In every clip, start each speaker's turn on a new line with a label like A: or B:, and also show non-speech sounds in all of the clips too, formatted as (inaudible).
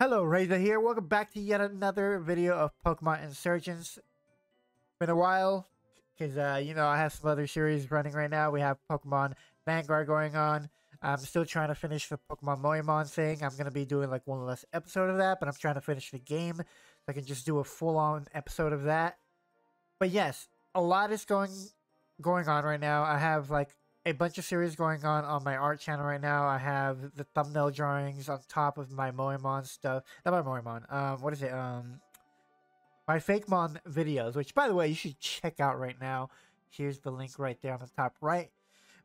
A: Hello, ReiZa here. Welcome back to yet another video of Pokemon Insurgence. Been a while, because, uh, you know, I have some other series running right now. We have Pokemon Vanguard going on. I'm still trying to finish the Pokemon Moemon thing. I'm going to be doing, like, one less episode of that, but I'm trying to finish the game so I can just do a full-on episode of that. But yes, a lot is going going on right now. I have, like, a bunch of series going on on my art channel right now. I have the thumbnail drawings on top of my Moemon stuff. Not my Moemon. Um, what is it? Um, my Fakemon videos, which by the way, you should check out right now. Here's the link right there on the top right.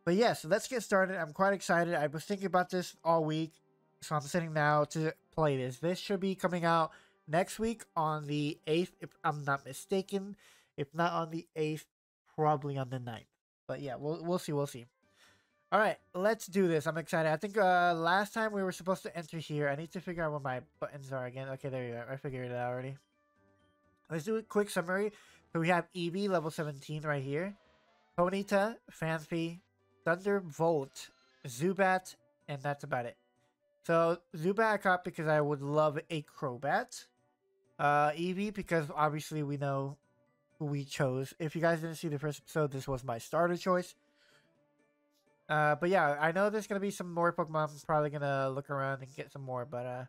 A: But yeah, so let's get started. I'm quite excited. I was thinking about this all week, so I'm sitting now to play this. This should be coming out next week on the 8th, if I'm not mistaken. If not on the 8th, probably on the 9th. But yeah, we'll we'll see, we'll see. All right, let's do this. I'm excited. I think uh, last time we were supposed to enter here. I need to figure out where my buttons are again. Okay, there you go. I figured it out already. Let's do a quick summary. So we have Eevee, level 17 right here. Ponyta, Phanpy, Thunderbolt, Zubat, and that's about it. So Zubat I caught because I would love a Crobat. Uh, Eevee because obviously we know who we chose. If you guys didn't see the first episode, this was my starter choice. Uh, but yeah, I know there's gonna be some more Pokemon. I'm probably gonna look around and get some more. But uh,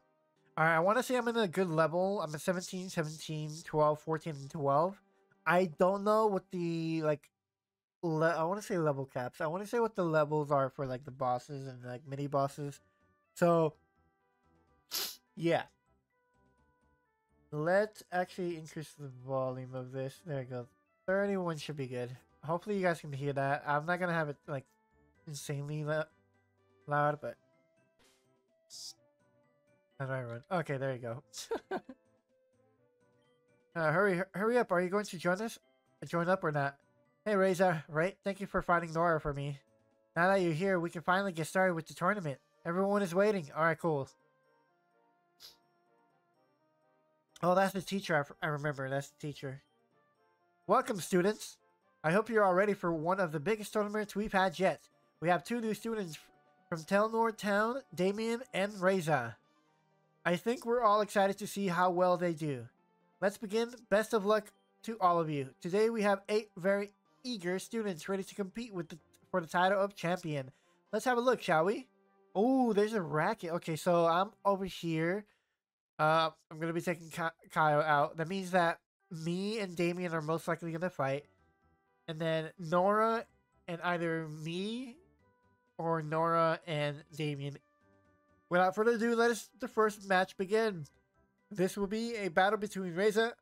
A: all right, I want to say I'm in a good level. I'm at 17, 17, 12, 14, and 12. I don't know what the like. I want to say level caps. I want to say what the levels are for like the bosses and like mini bosses. So (sniffs) yeah, let's actually increase the volume of this. There you go. 31 should be good. Hopefully you guys can hear that. I'm not gonna have it like insanely loud, but how do I run? Okay, there you go. (laughs) uh, hurry, hurry up! Are you going to join us? Join up or not? Hey, Reza, right? Thank you for finding Nora for me. Now that you're here, we can finally get started with the tournament. Everyone is waiting. All right, cool. Oh, that's the teacher. I, I remember. That's the teacher. Welcome, students. I hope you're all ready for one of the biggest tournaments we've had yet. We have two new students from Telnor Town, Damien and Reza. I think we're all excited to see how well they do. Let's begin. Best of luck to all of you. Today we have eight very eager students ready to compete with the, for the title of champion. Let's have a look, shall we? Oh, there's a racket. Okay, so I'm over here. Uh, I'm going to be taking Kyle out. That means that me and Damien are most likely going to fight. And then Nora and either me or Nora and Damien. Without further ado, let us the first match begin. This will be a battle between Reza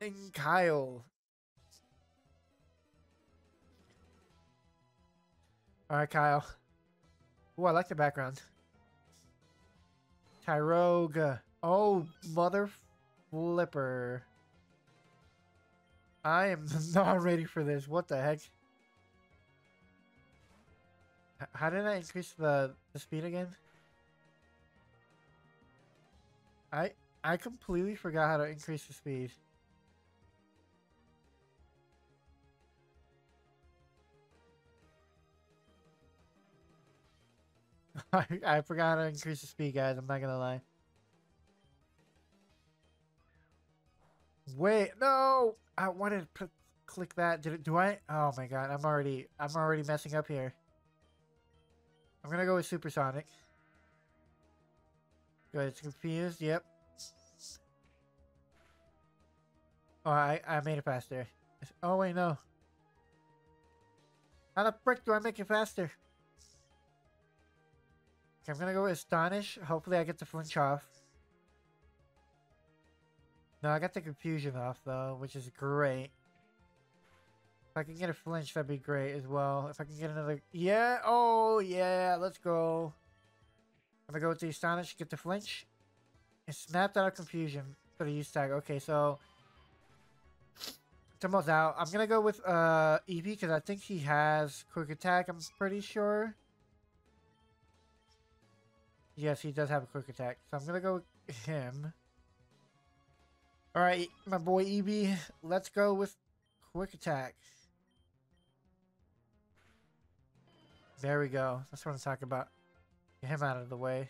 A: and Kyle. Alright, Kyle. Oh, I like the background. Tyrogue. Oh, mother flipper. I am (laughs) not ready for this. What the heck? How did I increase the, the speed again? I I completely forgot how to increase the speed. (laughs) I, I forgot how to increase the speed, guys. I'm not gonna lie. Wait, no! I wanted to click that. Did it? Do I? Oh my god! I'm already. I'm already messing up here. I'm gonna go with supersonic. Good, it's confused, yep. Oh, I, I made it faster. Oh, wait, no. How the frick do I make it faster? Okay, I'm gonna go with Astonish. Hopefully I get the flinch off. No, I got the confusion off, though, which is great. If I can get a flinch, that'd be great as well. If I can get another... Yeah! Oh, yeah! Let's go. I'm gonna go with the Astonish, get the flinch. And snapped out of confusion for the use tag. Okay, so... Almost out. I'm gonna go with uh, Eevee because I think he has quick attack, I'm pretty sure. Yes, he does have a quick attack. So I'm gonna go with him. Alright, my boy Eevee. Let's go with quick attack. There we go. That's what I'm talking about. Get him out of the way.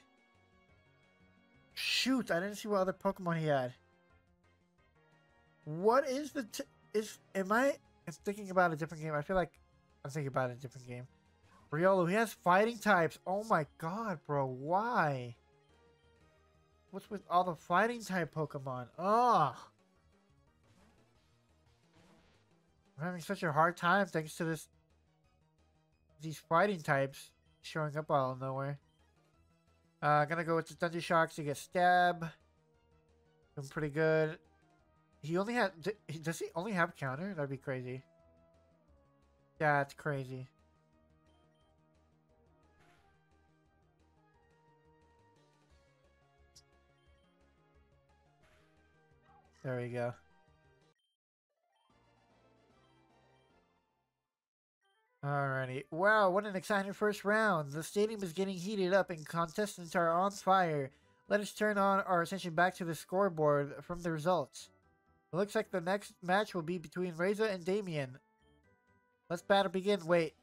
A: Shoot, I didn't see what other Pokemon he had. What is the is am I I'm thinking about a different game? I feel like I'm thinking about a different game. Riolu, he has fighting types. Oh my god, bro, why? What's with all the fighting type Pokemon? Ugh. I'm having such a hard time thanks to this these fighting types showing up out of nowhere. Uh, gonna go with the Thunder Shocks to get stab. Doing pretty good. He only had. Does he only have counter? That'd be crazy. That's crazy. There we go. Alrighty. Wow, what an exciting first round. The stadium is getting heated up and contestants are on fire. Let us turn on our attention back to the scoreboard from the results. It looks like the next match will be between Reza and Damien. Let's battle begin. Wait.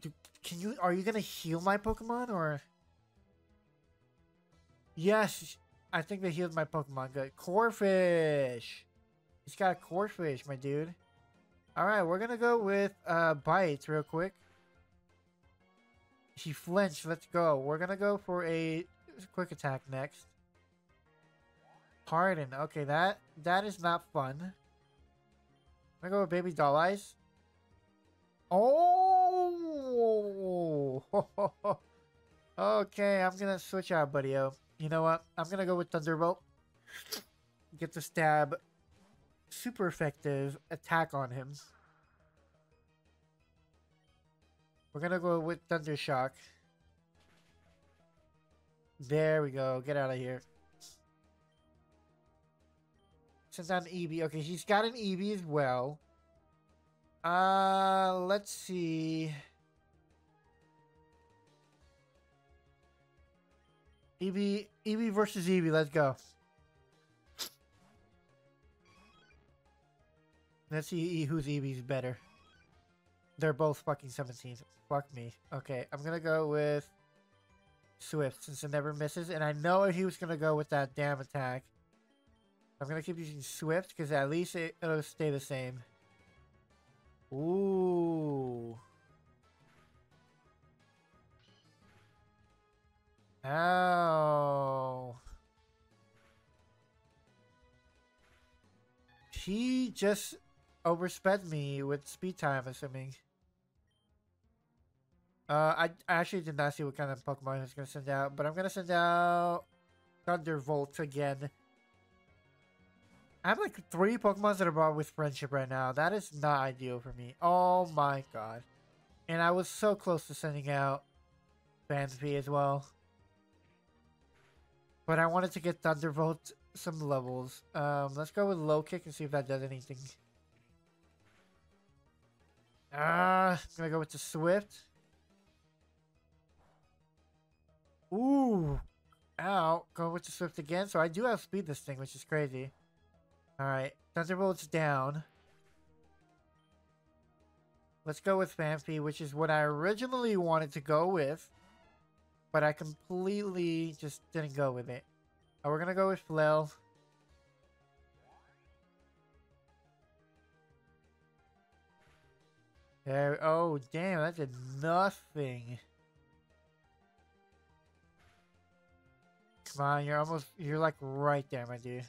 A: Do, can you are you gonna heal my Pokemon or Yes, I think they healed my Pokemon. Good. Corphish. He's got a Corphish, my dude. Alright, we're gonna go with uh, Bites real quick. She flinched. Let's go. We're gonna go for a quick attack next. Pardon. Okay, that that is not fun. I'm gonna go with Baby Doll Eyes. Oh! (laughs) okay, I'm gonna switch out, buddy. -o. You know what? I'm gonna go with Thunderbolt. Get the stab super effective attack on him. We're gonna go with Thunder Shock. There we go. Get out of here. Since an Eevee. Okay, he's got an Eevee as well. Uh, let's see. Eevee, Eevee versus Eevee. Let's go. Let's see who's Eevee's better. They're both fucking 17. Fuck me. Okay, I'm gonna go with Swift since it never misses. And I know he was gonna go with that damn attack. I'm gonna keep using Swift because at least it, it'll stay the same. Ooh. Ow. He just oversped me with speed time, assuming. Uh, I, actually did not see what kind of Pokemon I was going to send out, but I'm going to send out Thunderbolt again. I have like three Pokemon that are brought with friendship right now. That is not ideal for me. Oh my god. And I was so close to sending out Phanpy as well. But I wanted to get Thunderbolt some levels. Um, let's go with Low Kick and see if that does anything. Ah, uh, I'm gonna go with the Swift. Ooh. Ow. Go with the Swift again. So I do have speed this thing, which is crazy. Alright. Thunderbolt's down. Let's go with Phanpy, which is what I originally wanted to go with. But I completely just didn't go with it. Uh, we're gonna go with Flail. Oh, damn. That did nothing. Come on, you're almost, you're like right there, my dude.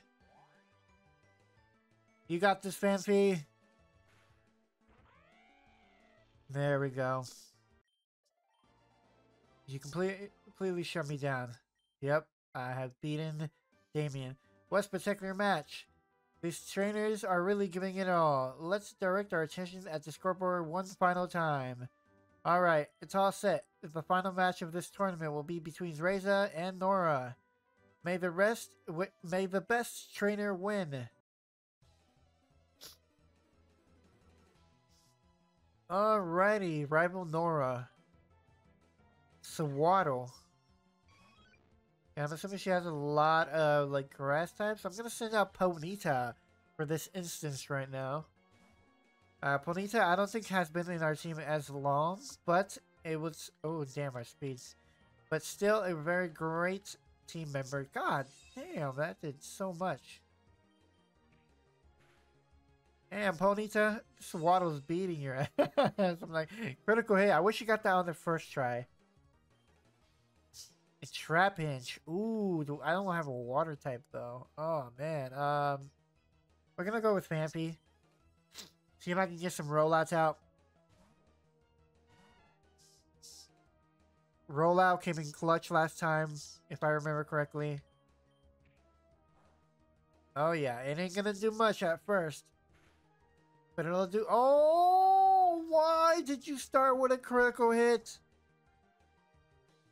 A: You got this, Phanpy. There we go. You completely, completely shut me down. Yep, I have beaten Damien. What's particular match? These trainers are really giving it all. Let's direct our attention at the scoreboard one final time. Alright, it's all set. The final match of this tournament will be between Reza and Nora. May the rest, may the best trainer win. Alrighty, rival Nora. Sewaddle. I'm assuming she has a lot of like grass types. I'm gonna send out Ponyta for this instance right now. Uh, Ponyta, I don't think has been in our team as long, but it was oh damn our speeds, but still a very great team member. God damn, that did so much. Damn, Ponyta, Sewaddle's beating your (laughs) ass. I'm like, critical hit. I wish you got that on the first try. It's Trapinch. Ooh, I don't have a water type though. Oh man. Um, we're gonna go with Phanpy. See if I can get some rollouts out. Rollout came in clutch last time, if I remember correctly. Oh yeah, it ain't gonna do much at first. But it'll do- Oh! Why did you start with a critical hit?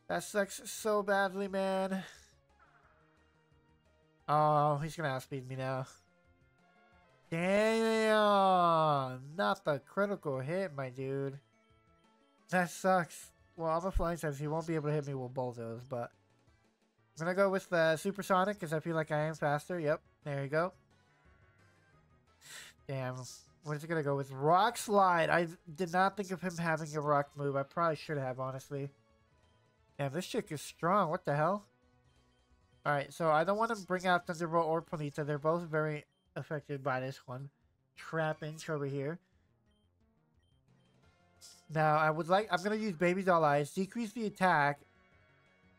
A: That sucks so badly, man. Oh, he's gonna outspeed me now. Damn! Not the critical hit, my dude. That sucks. Well, I'm a flying so he won't be able to hit me with those. but... I'm gonna go with the Supersonic, because I feel like I am faster. Yep, there you go. Damn. What is it gonna go with? Rock Slide! I did not think of him having a rock move. I probably should have, honestly. Damn, this chick is strong. What the hell? Alright, so I don't want to bring out Thunderbolt or Ponyta. They're both very affected by this one. Trap Trapinch over here. Now, I would like... I'm going to use Baby Doll Eyes. Decrease the attack.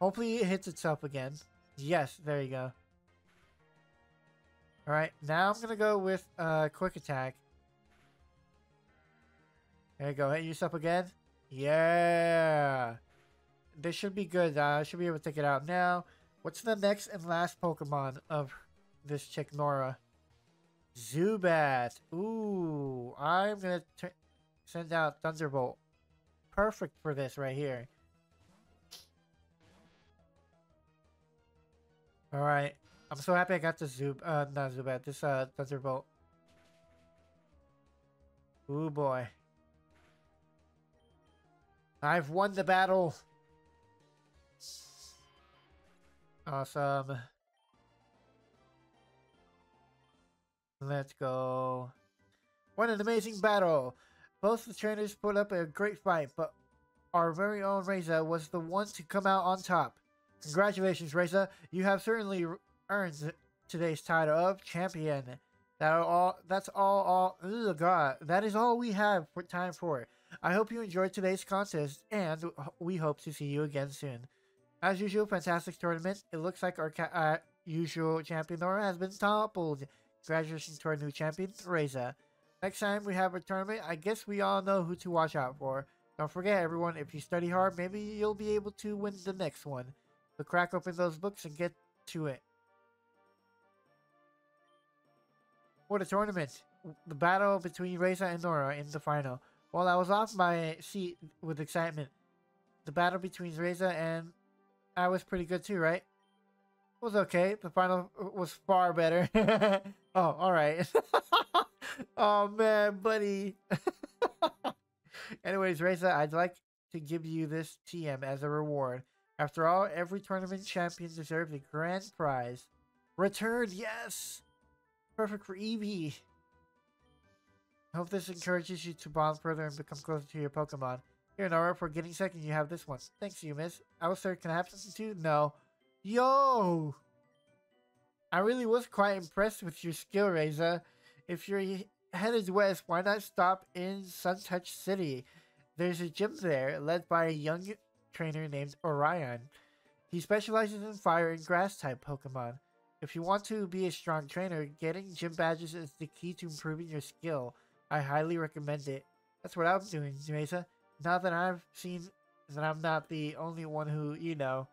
A: Hopefully it hits itself again. Yes, there you go. Alright, now I'm going to go with uh, Quick Attack. There you go. Hit yourself again. Yeah. This should be good. Uh, I should be able to take it out now. What's the next and last Pokemon of this chick, Nora? Zubat. Ooh, I'm going to send out Thunderbolt. Perfect for this right here. Alright. I'm so happy I got the Zub, uh, not Zubat, this, uh, Thunderbolt. Ooh, boy. I've won the battle. Awesome. Let's go. What an amazing battle! Both the trainers put up a great fight, but our very own Reza was the one to come out on top. Congratulations, Reza. You have certainly earned today's title of champion. That all. That's all. All. Oh God. That is all we have for time for. I hope you enjoyed today's contest, and we hope to see you again soon. As usual, fantastic tournament. It looks like our uh, usual champion Nora has been toppled. Congratulations to our new champion, Reza. Next time we have a tournament, I guess we all know who to watch out for. Don't forget, everyone, if you study hard, maybe you'll be able to win the next one. So crack open those books and get to it. For the tournament, the battle between Reza and Nora in the final. While I was off my seat with excitement, the battle between Reza and I was pretty good too, right? It was okay. The final uh, was far better. (laughs) oh, alright. (laughs) oh man, buddy. (laughs) Anyways, Reza, I'd like to give you this TM as a reward. After all, every tournament champion deserves a grand prize. Return, yes! Perfect for Eevee. Hope this encourages you to bond further and become closer to your Pokemon. Here, Nora, for getting second, you have this one. Thanks, you, miss. I was. Can I have something too? No. Yo! I really was quite impressed with your skill, Reza. If you're headed west, why not stop in Suntouch City? There's a gym there, led by a young trainer named Orion. He specializes in fire and grass-type Pokemon. If you want to be a strong trainer, getting gym badges is the key to improving your skill. I highly recommend it. That's what I'm doing, Reza. Now that I've seen that I'm not the only one who, you know.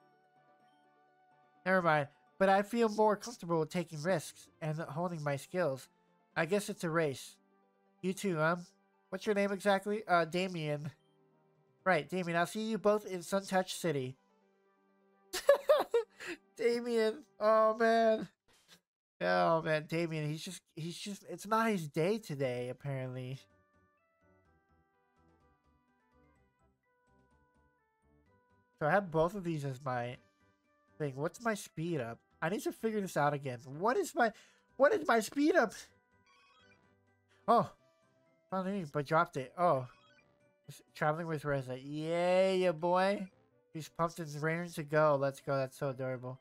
A: Never mind. But I feel more comfortable taking risks and honing my skills. I guess it's a race. You too, um. What's your name exactly? Uh, Damien. Right, Damien. I'll see you both in Suntouch City. (laughs) Damien. Oh, man. Oh, man. Damien, he's just, he's just, it's not his day today, apparently. So I have both of these as my thing. What's my speed up? I need to figure this out again. What is my what is my speed up? Oh. Finally, but dropped it. Oh. Traveling with Reza. Yeah, yeah, boy. He's pumped and raring to go. Let's go. That's so adorable.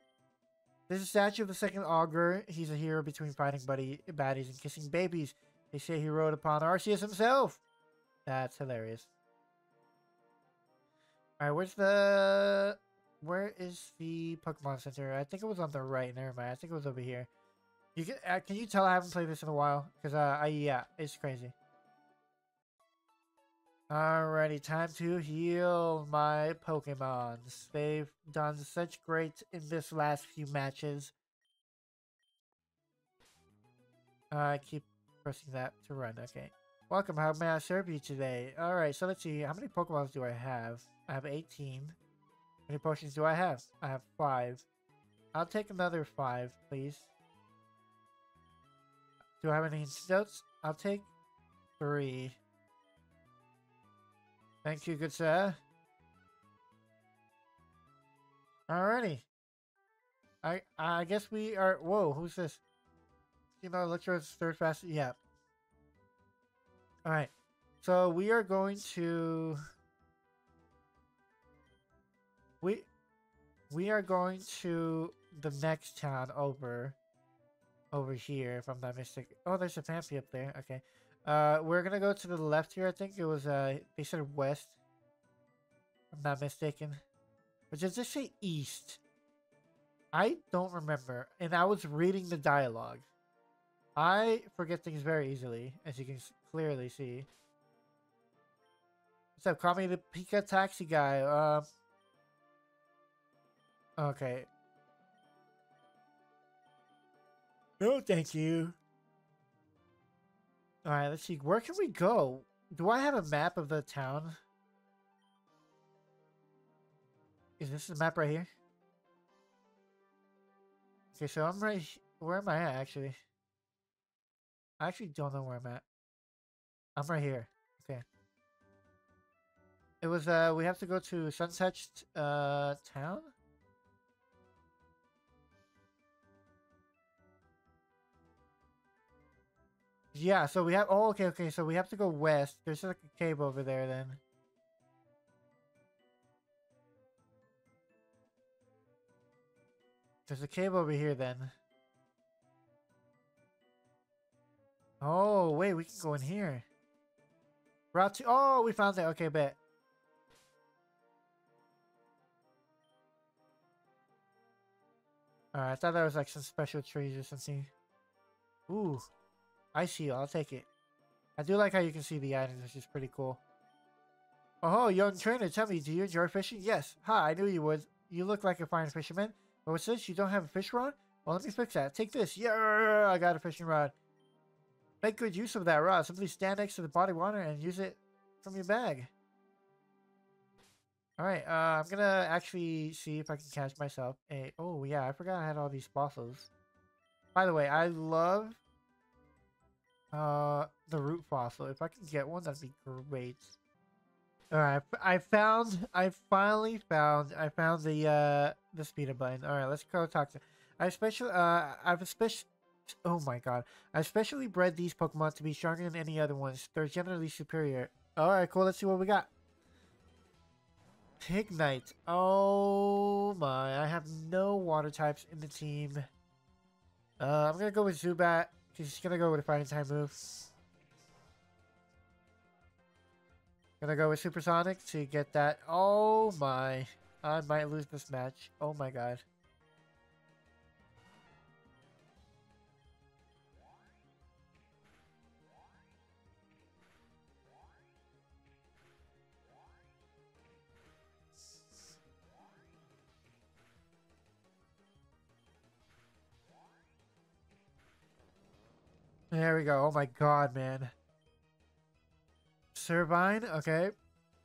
A: There's a statue of the second augur. He's a hero between fighting buddy baddies and kissing babies. They say he rode upon Arceus himself. That's hilarious. Alright, where's the... Where is the Pokemon Center? I think it was on the right. Never mind. I think it was over here. You can, uh, can you tell I haven't played this in a while? Because, uh, I, yeah, it's crazy. Alrighty, time to heal my Pokemons. They've done such great in this last few matches. I keep pressing that to run. Okay. Welcome, how may I serve you today? Alright, so let's see. How many Pokemons do I have? I have 18. How many potions do I have? I have 5. I'll take another 5, please. Do I have any antidotes? I'll take 3. Thank you, good sir. Alrighty. I I guess we are... Whoa, who's this? You know, Electro's third fastest... Yeah, Alright. So we are going to we we are going to the next town over over here I'm not mistaken. Oh, there's a Phanpy up there. Okay. Uh we're gonna go to the left here, I think. It was uh they said west. I'm not mistaken. But does this say east? I don't remember. And I was reading the dialogue. I forget things very easily, as you can clearly see. What's up? Call me the Pika Taxi guy. Um. Okay. No, thank you. Alright, let's see. Where can we go? Do I have a map of the town? Is this the map right here? Okay, so I'm right... Where am I at, actually? I actually don't know where I'm at. I'm right here. Okay. It was, uh, we have to go to Sunset, uh, Town? Yeah, so we have, oh, okay, okay, so we have to go west. There's like a cave over there then. There's a cave over here then. Oh, wait, we can go in here. Route 2. Oh, we found it. Okay, bet. Alright, I thought that was like some special trees or something. Ooh. I see. I'll take it. I do like how you can see the items, which is pretty cool. Oh, young trainer, tell me, do you enjoy fishing? Yes. Ha, I knew you would. You look like a fine fisherman. But what's this? You don't have a fish rod? Well, let me fix that. Take this. Yeah, I got a fishing rod. Make good use of that rod. Simply stand next to the body water and use it from your bag. Alright, uh, I'm gonna actually see if I can catch myself a... Oh, yeah, I forgot I had all these fossils. By the way, I love uh, the root fossil. If I can get one, that'd be great. Alright, I found... I finally found... I found the, uh, the speeder button. Alright, let's go talk to... I especially, uh, I've especially Oh my god. I specially bred these Pokemon to be stronger than any other ones. They're generally superior. Alright, cool. Let's see what we got. Pignite. Oh my. I have no water types in the team. Uh, I'm gonna go with Zubat. Because he's gonna go with a fighting type move. Gonna go with Supersonic to get that. Oh my. I might lose this match. Oh my god. There we go. Oh my god, man. Servine? Okay.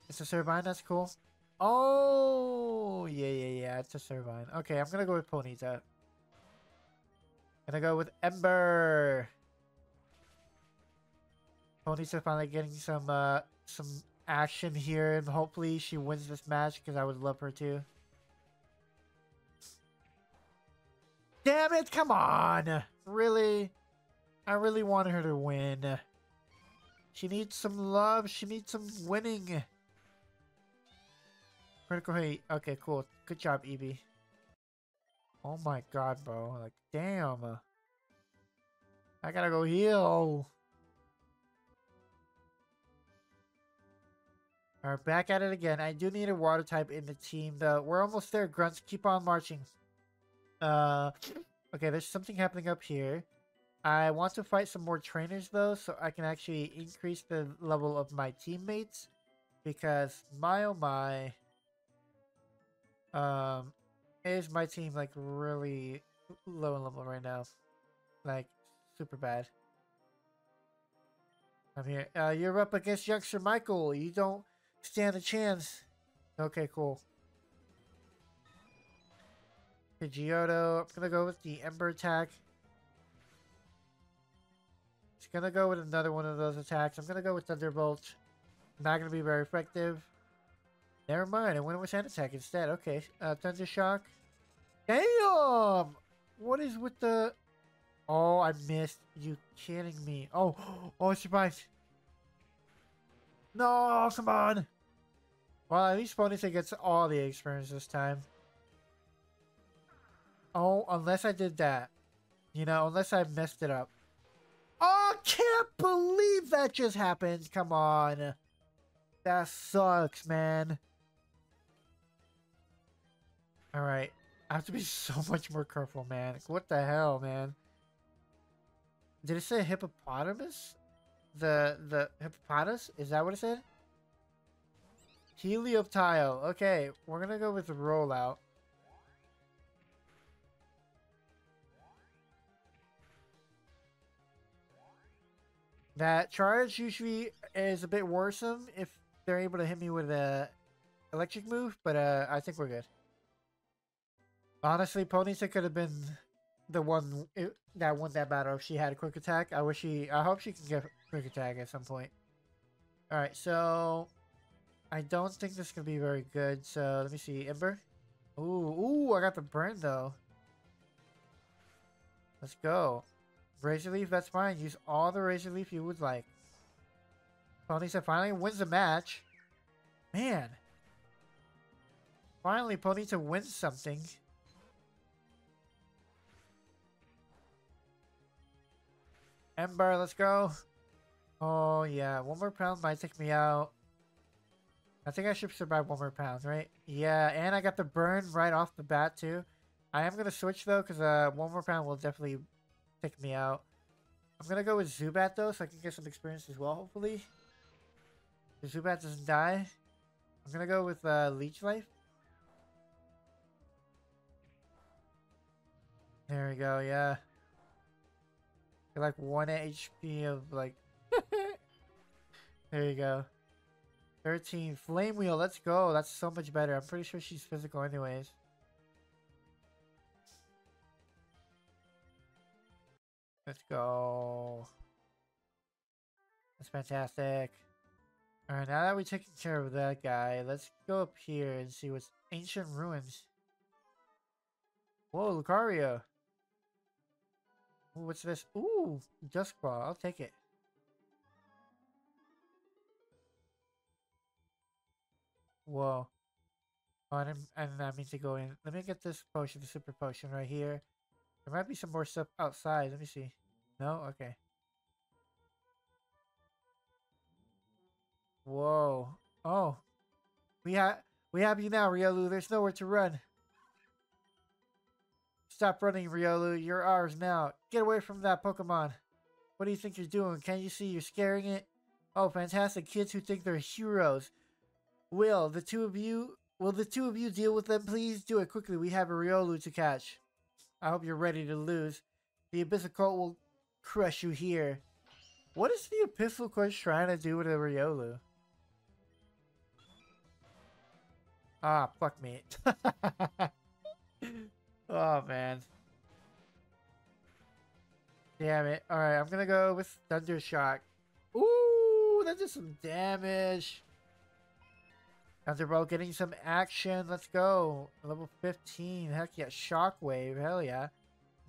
A: It's a Servine. That's cool. Oh, yeah, yeah, yeah. It's a Servine. Okay, I'm gonna go with Ponyta. Gonna go with Ember. Ponyta finally getting some, uh, some action here, and hopefully she wins this match, because I would love her to. Damn it, come on! Really? I really want her to win. She needs some love. She needs some winning. Critical hit. Okay, cool. Good job, Eevee. Oh my god, bro. Like, damn. I gotta go heal. Alright, back at it again. I do need a water type in the team, though. We're almost there, Grunts. Keep on marching. Uh, okay, there's something happening up here. I want to fight some more trainers, though, so I can actually increase the level of my teammates. Because, my oh my... Um, is my team, like, really low in level right now. Like, super bad. I'm here. Uh, you're up against youngster Michael. You don't stand a chance. Okay, cool. Pidgeotto. I'm gonna go with the Ember attack. Just gonna go with another one of those attacks. I'm gonna go with Thunderbolt. Not gonna be very effective. Never mind, I went with Sand Attack instead. Okay, uh, Thunder Shock. Damn! What is with the... Oh, I missed. You kidding me? Oh, (gasps) oh, surprise. No, come on. Well, at least Ponyta gets all the experience this time. Oh, unless I did that. You know, unless I messed it up. Oh, can't believe that just happened. Come on. That sucks, man. Alright. I have to be so (laughs) much more careful, man. What the hell, man? Did it say hippopotamus? The the hippopotamus? Is that what it said? Helioptile. Okay, we're gonna go with rollout. That charge usually is a bit worrisome if they're able to hit me with a electric move, but uh, I think we're good. Honestly, Ponyta could have been the one that won that battle if she had a quick attack. I wish she, I hope she can get quick attack at some point. Alright, so I don't think this to be very good. So let me see. Ember. Ooh, ooh, I got the burn though. Let's go. Razor Leaf, that's fine. Use all the Razor Leaf you would like. Ponyta finally wins the match. Man. Finally, Ponyta wins something. Ember, let's go. Oh, yeah. One more pound might take me out. I think I should survive one more pound, right? Yeah, and I got the burn right off the bat, too. I am going to switch, though, because uh, one more pound will definitely take me out. I'm going to go with Zubat, though, so I can get some experience as well, hopefully. If Zubat doesn't die. I'm going to go with uh, Leech Life. There we go, yeah like 1 HP of like... (laughs) there you go. 13. Flame Wheel, let's go. That's so much better. I'm pretty sure she's physical anyways. Let's go. That's fantastic. Alright, now that we've taken care of that guy, let's go up here and see what's Ancient Ruins. Whoa, Lucario. What's this? Ooh, Duskpaw. I'll take it. Whoa. Oh, I didn't, I did not mean to go in. Let me get this potion, the super potion right here. There might be some more stuff outside. Let me see. No? Okay. Whoa. Oh. We have we have you now, Riolu. There's nowhere to run. Stop running, Riolu. You're ours now. Get away from that Pokemon. What do you think you're doing? Can't you see you're scaring it? Oh, fantastic. Kids who think they're heroes. Will, the two of you... Will the two of you deal with them, please? Do it quickly. We have a Riolu to catch. I hope you're ready to lose. The Abyssal Cult will crush you here. What is the Abyssal Cult trying to do with a Riolu? Ah, fuck me. (laughs) Oh, man. Damn it. Alright, I'm gonna go with Thunder Shock. Ooh, that did some damage. Thunderbolt getting some action. Let's go. Level 15. Heck yeah. Shockwave. Hell yeah.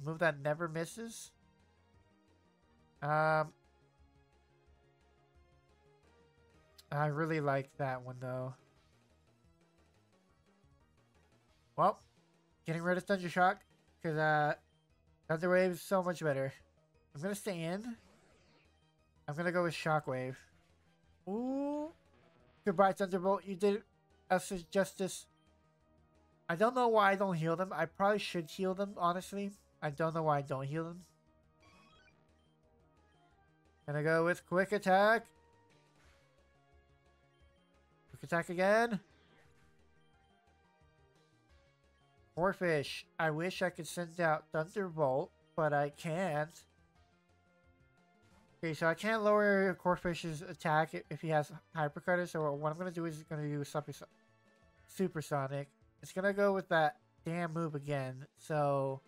A: Move that never misses. Um, I really like that one though. Well, Getting rid of Thunder Shock. because uh, Thunder Wave is so much better. I'm gonna stay in. I'm gonna go with Shockwave. Ooh. Goodbye, Thunderbolt. You did us justice. I don't know why I don't heal them. I probably should heal them, honestly. I don't know why I don't heal them. Gonna go with Quick Attack. Quick Attack again. Corphish. I wish I could send out Thunderbolt, but I can't. Okay, so I can't lower Corphish's attack if he has Hypercutter, so what I'm going to do is going to do something Supersonic. It's going to go with that damn move again, so...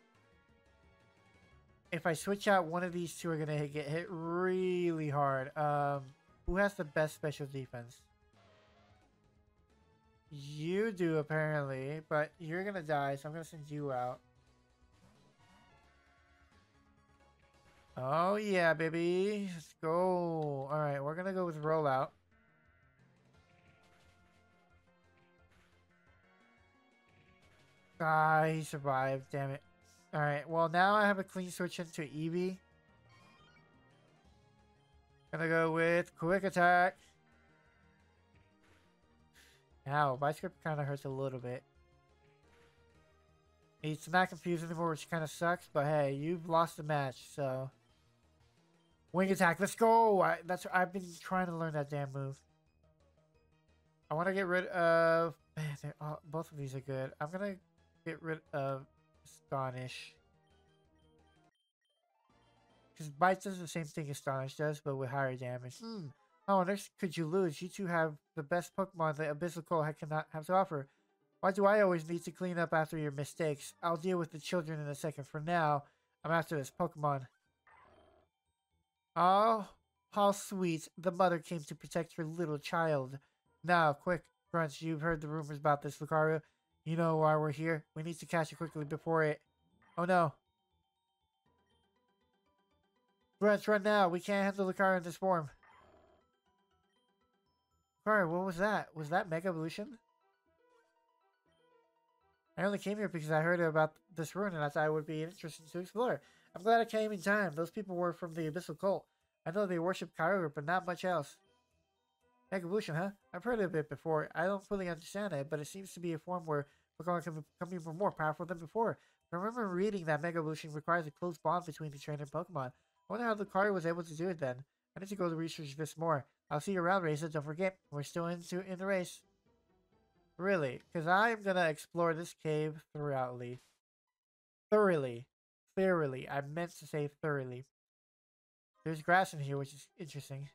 A: If I switch out, one of these two are to get hit really hard. Um, who has the best special defense? You do, apparently, but you're to die, so I'm to send you out. Oh, yeah, baby. Let's go. All right, we're to go with rollout. Ah, he survived. Damn it. All right, well, now I have a clean switch into Eevee. Gonna go with quick attack. Ow, my script kind of hurts a little bit. It's not confusing anymore, which kind of sucks, but hey, you've lost the match, so... Wing attack, let's go! I, that's I've been trying to learn that damn move. I want to get rid of... Man, all, both of these are good. I'm gonna get rid of Astonish. Because Bite does the same thing Astonish does, but with higher damage. Hmm. Oh, next could you lose? You two have the best Pokemon that Abyssal Cult cannot have to offer. Why do I always need to clean up after your mistakes? I'll deal with the children in a second. For now, I'm after this Pokemon. Oh, how sweet. The mother came to protect her little child. Now, quick, Grunts, you've heard the rumors about this, Lucario. You know why we're here. We need to catch it quickly before it... Oh no. Grunts, run now. We can't handle the car in this form. Lucario, what was that? Was that Mega Evolution? I only came here because I heard about this ruin and I thought it would be interesting to explore. I'm glad I came in time. Those people were from the Abyssal Cult. I know they worship Kyogre, but not much else. Evolution, huh? I've heard of it before. I don't fully understand it, but it seems to be a form where Pokemon can become even more powerful than before. I remember reading that Mega Evolution requires a close bond between the trainer and Pokemon. I wonder how Lucario was able to do it then. I need to go to research this more. I'll see you around, Racer. Don't forget, we're still into in the race. Really, because I'm gonna explore this cave thoroughly. Thoroughly. Thoroughly. I meant to say thoroughly. There's grass in here, which is interesting.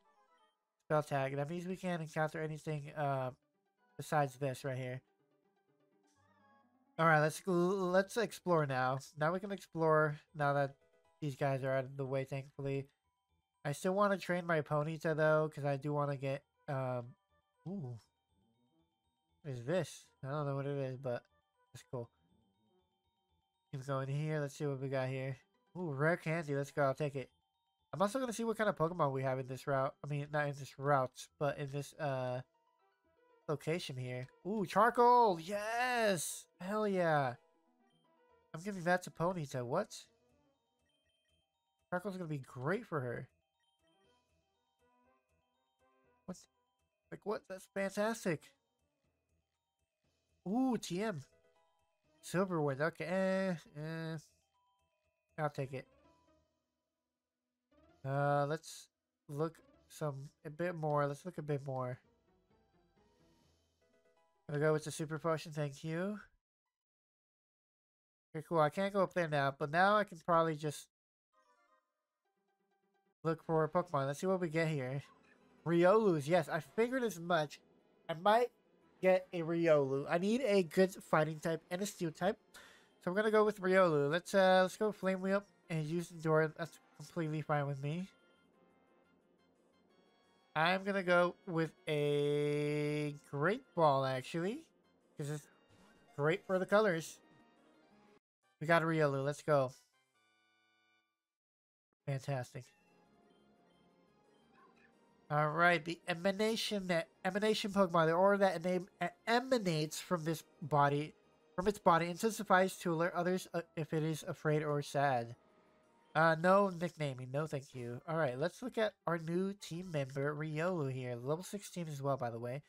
A: Spell tag. That means we can't encounter anything uh, besides this right here. All right, let's let's explore now. Now we can explore. Now that these guys are out of the way, thankfully. I still want to train my Ponyta though, because I do want to get um. Ooh. What is this? I don't know what it is, but it's cool. Keep going here. Let's see what we got here. Ooh, rare candy. Let's go. I'll take it. I'm also going to see what kind of Pokemon we have in this route. I mean, not in this route, but in this uh location here. Ooh, charcoal! Yes! Hell yeah! I'm giving that to Ponyta. What? Charcoal's going to be great for her. What's... Like, what? That's fantastic. Ooh, TM. Silver Wind. Okay. Eh, eh. I'll take it. Uh, let's look some a bit more. Let's look a bit more. Gonna go with the super potion. Thank you. Okay, cool. I can't go up there now, but now I can probably just look for a Pokemon. Let's see what we get here. Riolus. Yes, I figured as much. I might get a Riolu. I need a good fighting type and a steel type. So I'm gonna go with Riolu. Let's uh let's go Flame Wheel and use door. That's completely fine with me. I'm gonna go with a Great Ball actually. Because it's great for the colors. We got a Riolu, let's go. Fantastic. All right, the emanation that emanation Pokemon, the aura that emanates from this body, from its body intensifies to alert others uh, if it is afraid or sad. Uh, no nicknaming, no thank you. Alright, let's look at our new team member, Riolu here. Level 16 as well, by the way.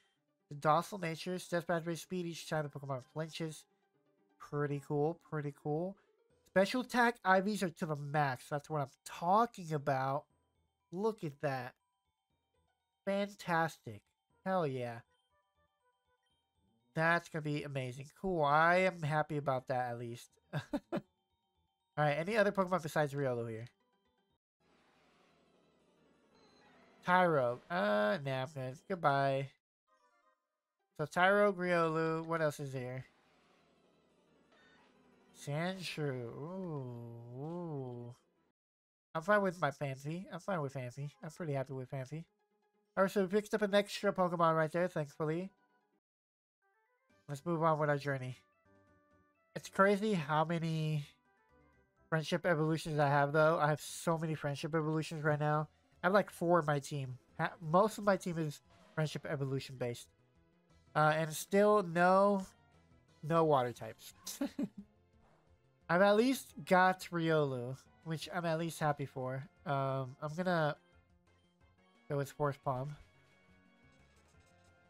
A: The docile nature, steadfast rate speed each time the Pokemon flinches. Pretty cool, pretty cool. Special attack IVs are to the max. That's what I'm talking about. Look at that. Fantastic. Hell yeah. That's going to be amazing. Cool. I am happy about that at least. (laughs) Alright, any other Pokemon besides Riolu here? Tyro. Uh, good. Goodbye. So Tyro, Riolu. What else is here? Sandshrew. Ooh, ooh. I'm fine with my Phanpy. I'm fine with Phanpy. I'm pretty happy with Phanpy. Alright, so we picked up an extra Pokemon right there, thankfully. Let's move on with our journey. It's crazy how many friendship evolutions I have, though. I have so many friendship evolutions right now. I have like four in my team. Most of my team is friendship evolution based. Uh, and still no, no water types. (laughs) I've at least got Riolu, which I'm at least happy for. Um, I'm gonna go with Force Palm.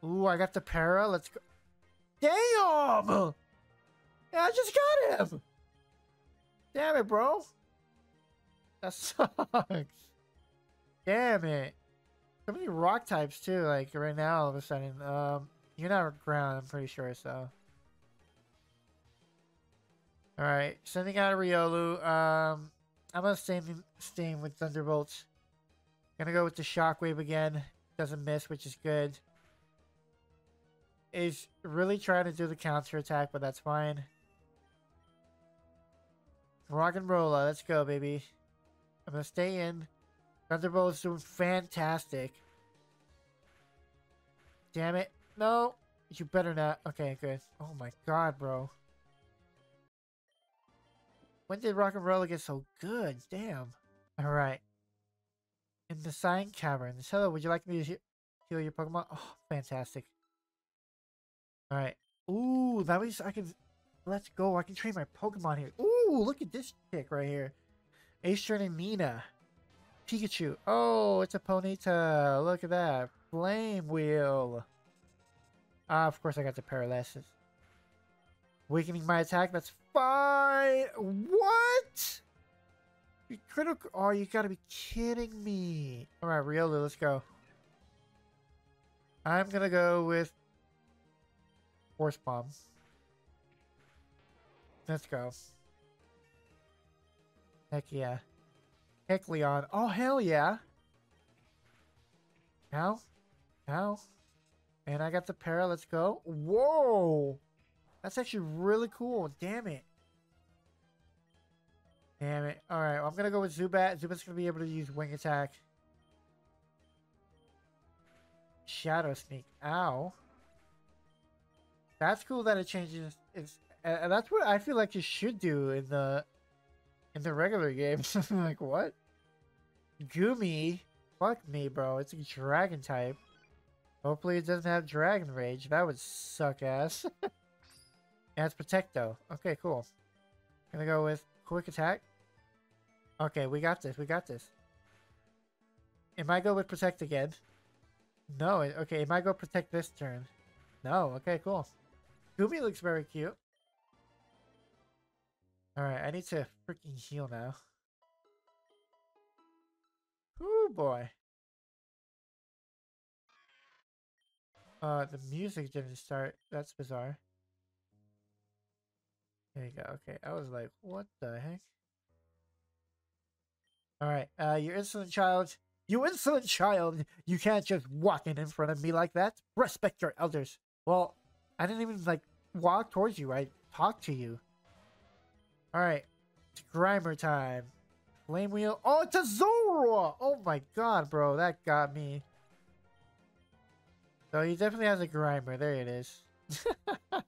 A: Ooh, I got the para. Let's go. Damn! I just got him! Damn it, bro. That sucks. Damn it. So many rock types, too. Like, right now, all of a sudden. Um, you're not ground, I'm pretty sure, so. Alright, sending out a Riolu. Um, I'm gonna stay, stay with Thunderbolts. Gonna go with the Shockwave again. Doesn't miss, which is good. Is really trying to do the counter attack, but that's fine. Rock and roll, uh, let's go, baby. I'm gonna stay in. Thunderbolt is doing fantastic. Damn it. No, you better not. Okay, good. Oh my god, bro. When did Rock and Roll get so good? Damn. Alright. In the Sign Caverns. Hello, would you like me to heal your Pokemon? Oh, fantastic. Alright. Ooh, that means I can... Let's go. I can train my Pokemon here. Ooh, look at this chick right here. Aestrin and Nina. Pikachu. Oh, it's a Ponyta. Look at that. Flame Wheel. Ah, of course I got the paralysis. Weakening my attack, that's fine. What? You critical? Oh, you gotta be kidding me. All right, Riolu, let's go. I'm gonna go with Force Palm. Let's go. Heck yeah. Heck, Leon. Oh, hell yeah. Now? Now? And I got the para. Let's go. Whoa! That's actually really cool. Damn it. Damn it. Alright, well, I'm going to go with Zubat. Zubat's going to be able to use Wing Attack. Shadow Sneak. Ow. That's cool that it changes. It's, uh, that's what I feel like you should do in the in the regular game. (laughs) like, what? Goomy? Fuck me, bro. It's a dragon type. Hopefully it doesn't have Dragon Rage. That would suck ass. (laughs) it has Protect though. Okay, cool. Gonna go with Quick Attack. Okay, we got this. We got this. It might go with Protect again. No, okay, it might go Protect this turn. No, okay, cool. Goomy looks very cute. Alright, I need to freaking heal now. Oh boy. Uh, the music didn't start. That's bizarre. There you go. Okay, I was like, what the heck? Alright, uh, you insolent child. You insolent child! You can't just walk in in front of me like that. Respect your elders. Well, I didn't even, like, walk towards you. I talked to you. Alright, it's Grimer time. Flame Wheel. Oh, it's a Zorua! Oh my god, bro. That got me. So he definitely has a Grimer. There it is. (laughs)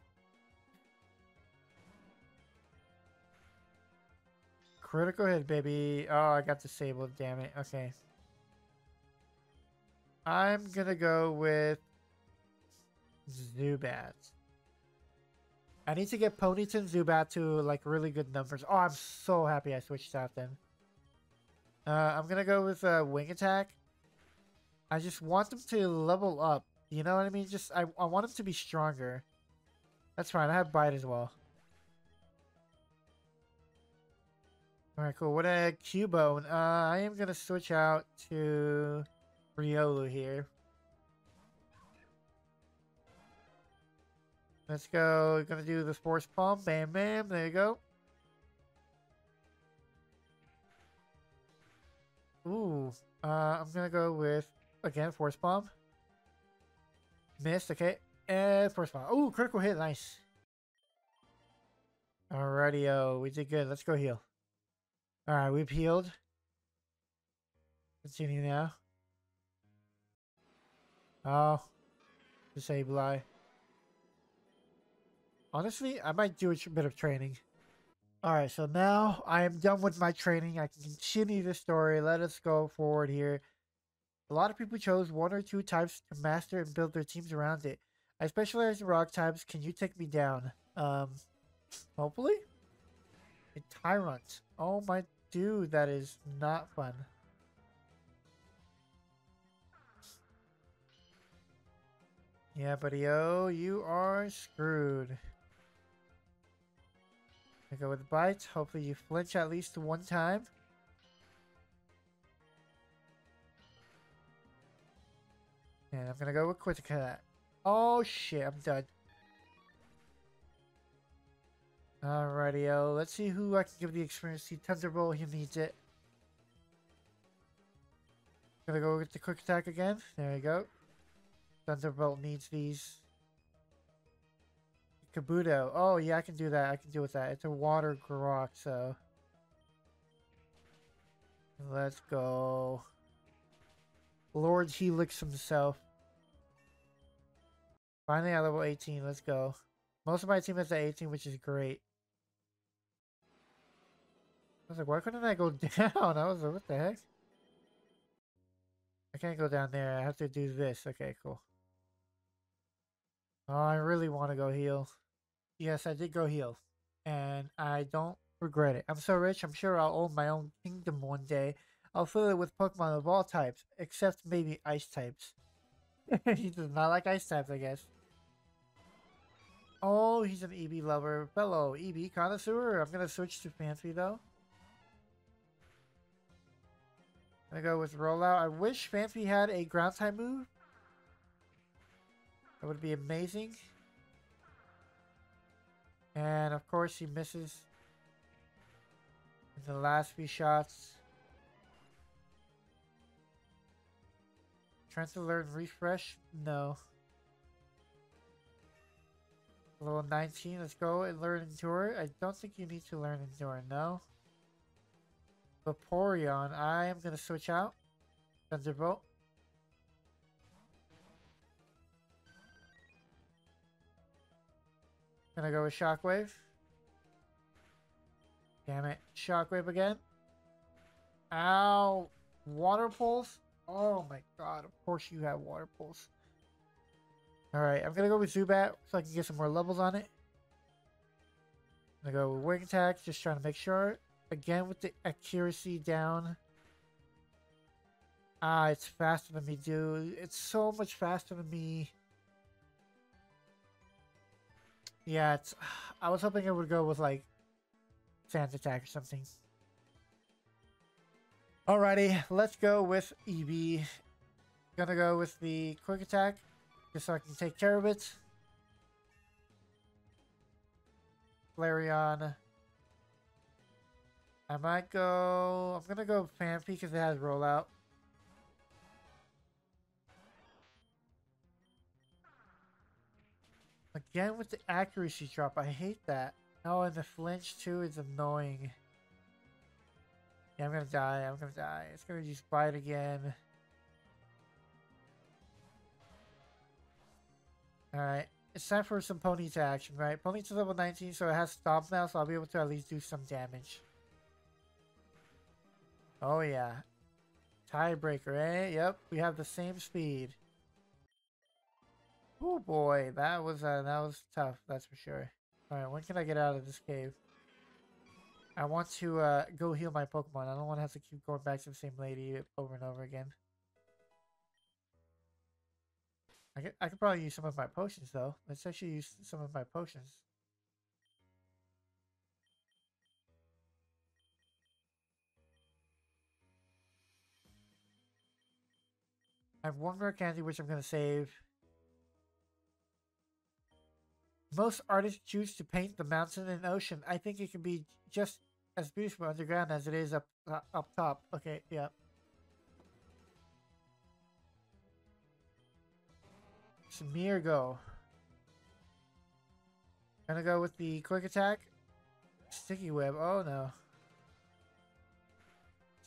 A: Critical hit, baby. Oh, I got disabled. Damn it. Okay. I'm gonna go with Zubat. I need to get Ponyta and Zubat to like really good numbers. Oh, I'm so happy I switched out then. Uh, I'm gonna go with uh, Wing Attack. I just want them to level up. You know what I mean? Just I, I want them to be stronger. That's fine. I have Bite as well. Alright, cool. What a Cubone. Uh, I am gonna switch out to Riolu here. Let's go. Gonna do the Force Palm. Bam, bam. There you go. Ooh. Uh, I'm gonna go with, again, Force Palm. Missed, okay. And Force Palm. Ooh, critical hit. Nice. Alrighty, oh, we did good. Let's go heal. Alright, we've healed. Continue now. Oh. Disable Honestly, I might do a bit of training. Alright, so now I am done with my training. I can continue the story. Let us go forward here. A lot of people chose one or two types to master and build their teams around it. I specialize in rock types. Can you take me down? Um, hopefully? A tyrant. Oh my dude, that is not fun. Yeah, buddy, oh, you are screwed. I go with bite. Hopefully you flinch at least one time. And I'm gonna go with quick cat. Oh shit, I'm done. Alrighty, let's see who I can give the experience to. Thunderbolt, he needs it. Gonna go with the quick attack again. There you go. Thunderbolt needs these. Kabuto. Oh, yeah, I can do that. I can deal with that. It's a water Grok, so... Let's go. Lord Helix himself. Finally at level 18. Let's go. Most of my team is at 18, which is great. I was like, why couldn't I go (laughs) down? I was like, what the heck? I can't go down there. I have to do this. Okay, cool. Oh, I really want to go heal. Yes, I did go heal. And I don't regret it. I'm so rich, I'm sure I'll own my own kingdom one day. I'll fill it with Pokemon of all types, except maybe ice types. (laughs) he does not like ice types, I guess. Oh, he's an Eevee lover. Fellow Eevee connoisseur. I'm going to switch to Phanpy, though. I'm going to go with Rollout. I wish Phanpy had a ground type move. That would be amazing. And of course he misses the last few shots. Trying to learn refresh? No. Level 19, let's go and learn Endure. I don't think you need to learn Endure, no. Vaporeon, I am going to switch out. Thunderbolt. Gonna go with Shockwave. Damn it. Shockwave again. Ow. Water Pulse? Oh my god. Of course you have Water Pulse. Alright, I'm gonna go with Zubat so I can get some more levels on it. I'm gonna go with Wing Attack, just trying to make sure. Again with the accuracy down. Ah, it's faster than me, dude. It's so much faster than me. Yeah, it's. (sighs) I was hoping it would go with like Sand Attack or something. Alrighty, let's go with Eevee. Gonna go with the Quick Attack, just so I can take care of it. Flareon. I might go... I'm gonna go Phanpy because it has Rollout. Again with the accuracy drop. I hate that. Oh, and the flinch too is annoying. Yeah, I'm gonna die. I'm gonna die. It's gonna just bite again. Alright. It's time for some Ponyta action, right? Ponyta's level 19, so it has Stomp now, so I'll be able to at least do some damage. Oh, yeah. Tiebreaker, eh? Yep, we have the same speed. Oh boy, that was uh, that was tough. That's for sure. Alright, when can I get out of this cave? I want to uh, go heal my Pokemon. I don't want to have to keep going back to the same lady over and over again. I could, I could probably use some of my potions though. Let's actually use some of my potions. I have one rare candy which I'm going to save. Most artists choose to paint the mountain and ocean. I think it can be just as beautiful underground as it is up uh, up top. Okay, yeah. Smeargle. Gonna go with the quick attack. Sticky web. Oh no.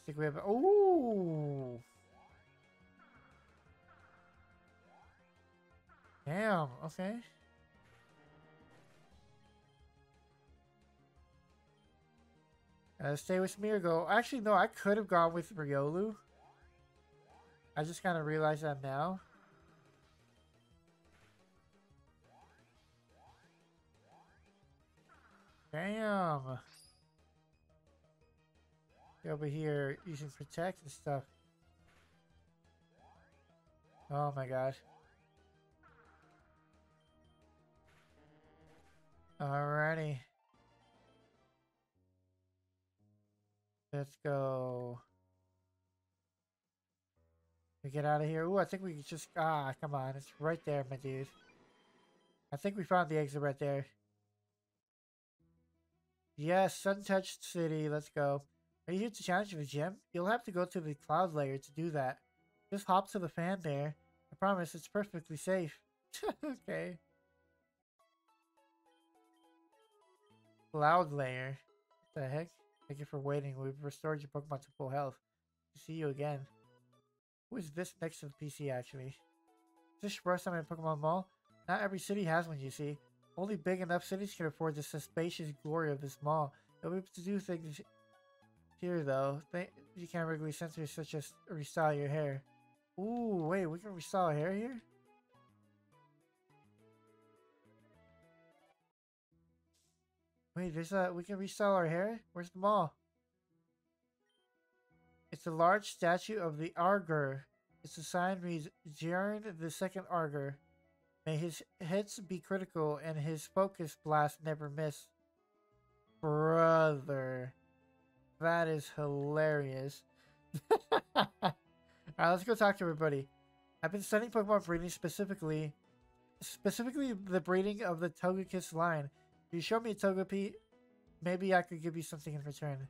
A: Sticky web. Ooh. Damn. Okay. Uh, stay with Smeargle. Actually, no, I could have gone with Riolu. I just kind of realized that now. Damn. over here using protect and stuff. Oh my god. Alrighty. Let's go. We get out of here. Ooh, I think we just... Ah, come on. It's right there, my dude. I think we found the exit right there. Yes, Sun-touched City. Let's go. Are you here to challenge the gym? You'll have to go to the cloud layer to do that. Just hop to the fan there. I promise it's perfectly safe. (laughs) okay. Cloud layer. What the heck? Thank you for waiting. We've restored your Pokemon to full health. See you again. Who is this next to the PC, actually? Is this first time in Pokemon Mall? Not every city has one, you see. Only big enough cities can afford the spacious glory of this mall. You'll be able to do things here, though. Th you can't regularly censor such as restyle your hair. Ooh, wait, we can restyle hair here? Wait, there's a we can resell our hair? Where's the mall? It's a large statue of the Augur. Its a sign reads Jiren the second Augur. May his hits be critical and his focus blast never miss. Brother. That is hilarious. (laughs) Alright, let's go talk to everybody. I've been studying Pokemon breeding specifically specifically the breeding of the Togekiss line. You show me a Togepi, maybe I could give you something in return.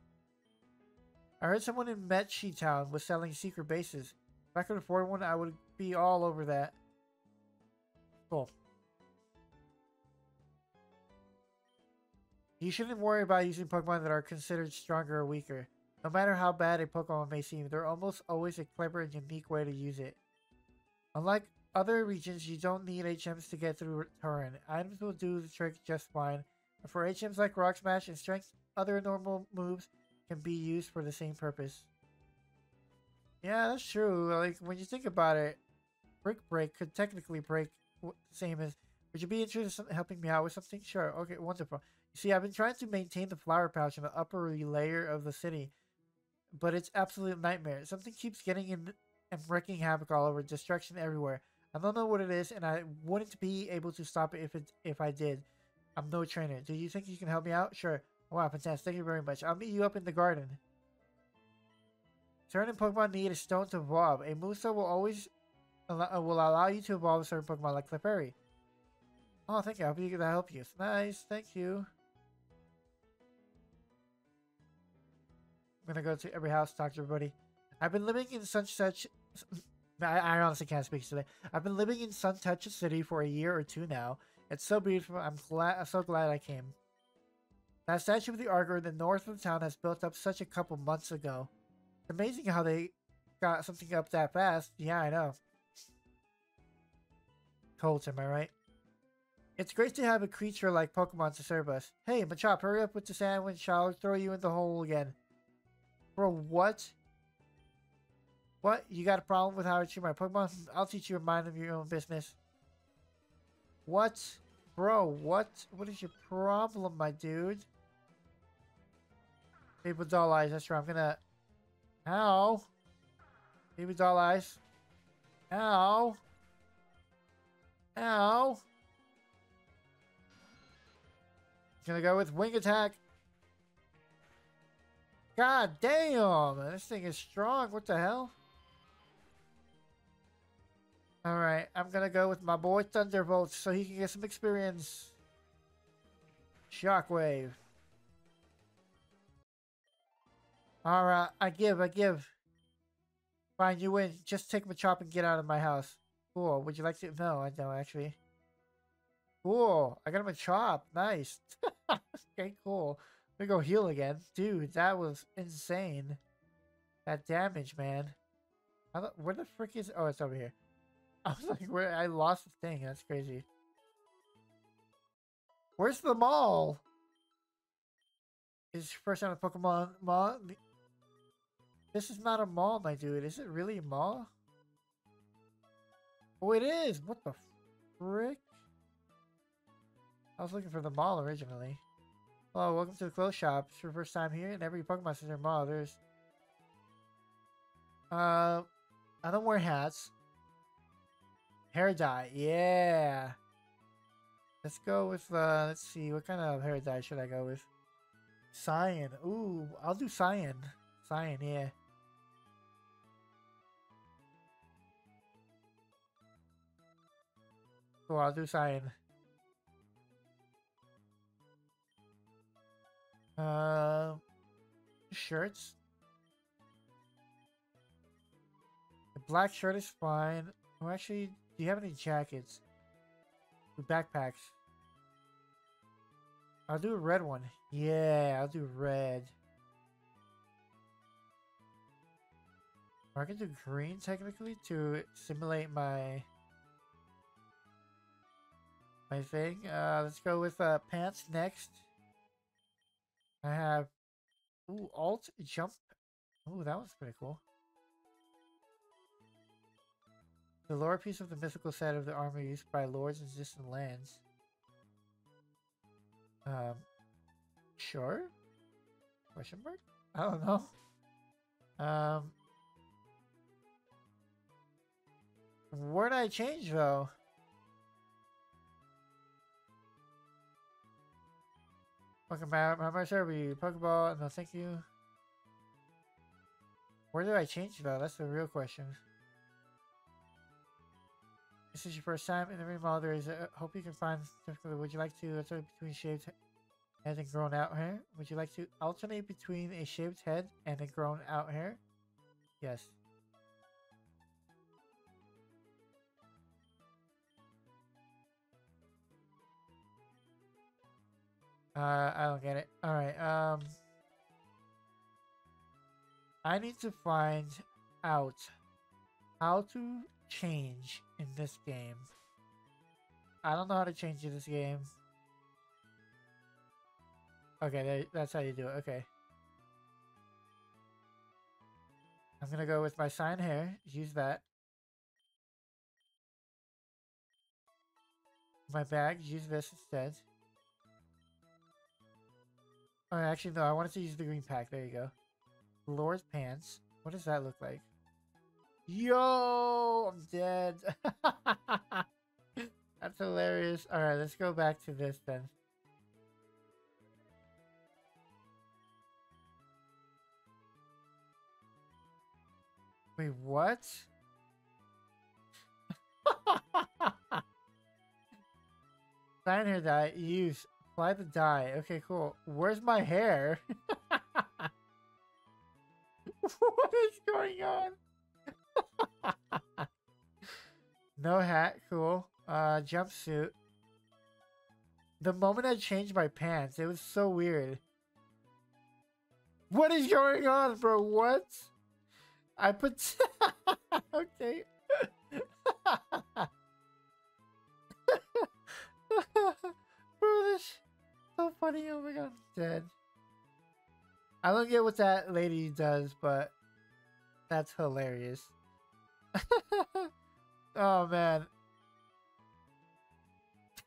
A: I heard someone in Metchi Town was selling secret bases. If I could afford one, I would be all over that. Cool. You shouldn't worry about using Pokemon that are considered stronger or weaker. No matter how bad a Pokemon may seem, there's almost always a clever and unique way to use it. Unlike other regions, you don't need HMs to get through Torren. Items will do the trick just fine, for HMs like Rock Smash and Strength, other normal moves can be used for the same purpose. Yeah, that's true. Like, when you think about it, Brick Break could technically break the same as... Would you be interested in helping me out with something? Sure. Okay, wonderful. You see, I've been trying to maintain the flower pouch in the upper layer of the city, but it's absolute nightmare. Something keeps getting in and wreaking havoc all over, destruction everywhere. I don't know what it is, and I wouldn't be able to stop it if it if I did. I'm no trainer. Do you think you can help me out? Sure. Wow, fantastic. Thank you very much. I'll meet you up in the garden. Certain Pokemon need a stone to evolve. A Musa will always allow, uh, will allow you to evolve certain Pokemon like Clefairy. Oh, thank you. I hope you that help you. It's Nice. Thank you. I'm gonna go to every house, talk to everybody. I've been living in such (laughs) such. I, I honestly can't speak today. I've been living in Sun Touch City for a year or two now. It's so beautiful. I'm glad. I'm so glad I came. That statue of the Augur in the north of the town has built up such a couple months ago. It's amazing how they got something up that fast. Yeah, I know. Colt, am I right? It's great to have a creature like Pokemon to serve us. Hey, Machop, hurry up with the sandwich. I'll throw you in the hole again. Bro, what? What? You got a problem with how I treat my Pokemon? I'll teach you a mind of your own business. What? Bro, what? What is your problem, my dude? People doll eyes, that's right. I'm gonna... Ow! People doll eyes. Ow! Ow! Gonna go with wing attack. God damn! This thing is strong. What the hell? Alright, I'm gonna go with my boy Thunderbolt so he can get some experience. Shockwave. Alright, I give, I give. Fine, you win. Just take Machop and get out of my house. Cool. Would you like to? No, I don't actually. Cool. I got him a chop. Nice. (laughs) okay, cool. We go heal again. Dude, that was insane. That damage, man. where the frick is... Oh, it's over here. (laughs) I was like, where... I lost the thing. That's crazy. Where's the mall? Is first time a Pokemon mall? This is not a mall, my dude. Is it really a mall? Oh, it is! What the frick? I was looking for the mall originally. Hello, welcome to the clothes shop. It's your first time here, and every Pokemon Center mall, there's... Uh, I don't wear hats. Hair dye, yeah! Let's go with, uh, let's see, what kind of hair dye should I go with? Cyan. Ooh, I'll do cyan. Cyan, yeah. Cool, I'll do cyan. Uh, shirts. The black shirt is fine. I'm actually, do you have any jackets? backpacks. I'll do a red one. Yeah, I'll do red. I can do green technically to simulate my my thing. Uh, let's go with uh, pants next. I have, ooh, alt jump. Ooh, that was pretty cool. The lower piece of the mythical set of the armor used by lords in distant lands. Um, sure? Question mark? I don't know. Um, where did I change though? Welcome back. My master we? Pokeball. No, thank you. Where do I change though? That's the real question. This is your first time in the remodel. There is a hope you can find. Would you like to alternate between shaved head and grown out hair? Would you like to alternate between a shaved head and a grown out hair? Yes. Uh, I don't get it. Alright, um... I need to find out how to change in this game. I don't know how to change in this game. Okay, that's how you do it. Okay. I'm gonna go with my sign hair. Use that. My bag. Use this instead. Oh, actually, no. I wanted to use the green pack. There you go. Lord's pants. What does that look like? Yo! I'm dead. (laughs) That's hilarious. Alright, let's go back to this then. Wait, what? (laughs) Sign that use Apply the dye. Okay, cool. Where's my hair? (laughs) what is going on? No hat. Cool. Uh, jumpsuit. The moment I changed my pants, it was so weird. What is going on, bro? What? I put... (laughs) okay. (laughs) bro, this so funny. Oh my god, dead. I don't get what that lady does, but that's hilarious. (laughs) oh man.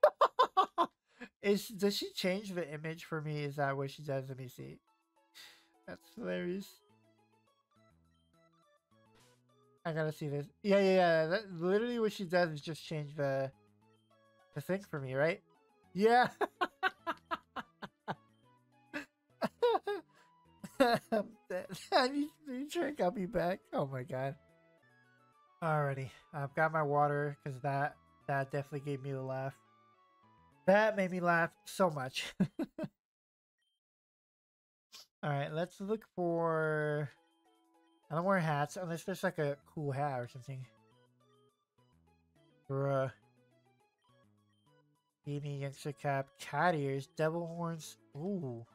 A: (laughs) Is does she change the image for me? Is that what she does? Let me see. That's hilarious. I gotta see this. Yeah, yeah, yeah. That, literally what she does is just change the the thing for me, right? Yeah. I need, need to got me back. Oh my god. Alrighty, I've got my water because that that definitely gave me a laugh. That made me laugh so much. (laughs) Alright, let's look for... I don't wear hats unless there's like a cool hat or something. Bruh. Beanie, youngster cap, cat ears, devil horns. Ooh.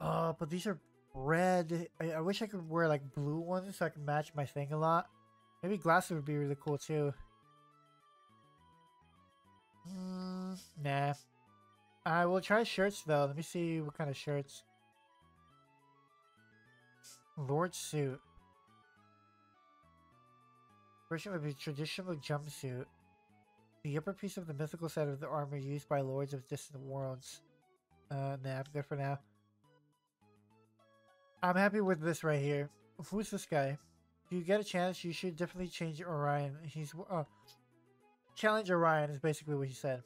A: Uh, but these are red. I, I wish I could wear like blue ones so I can match my thing a lot. Maybe glasses would be really cool too. Mm, nah. I will try shirts though. Let me see what kind of shirts. Lord suit. Version would be traditional jumpsuit. The upper piece of the mythical set of the armor used by lords of distant worlds. Uh, nah, I'm good for now. I'm happy with this right here. Who's this guy? If you get a chance, you should definitely change Orion. He's uh, challenge Orion is basically what he said.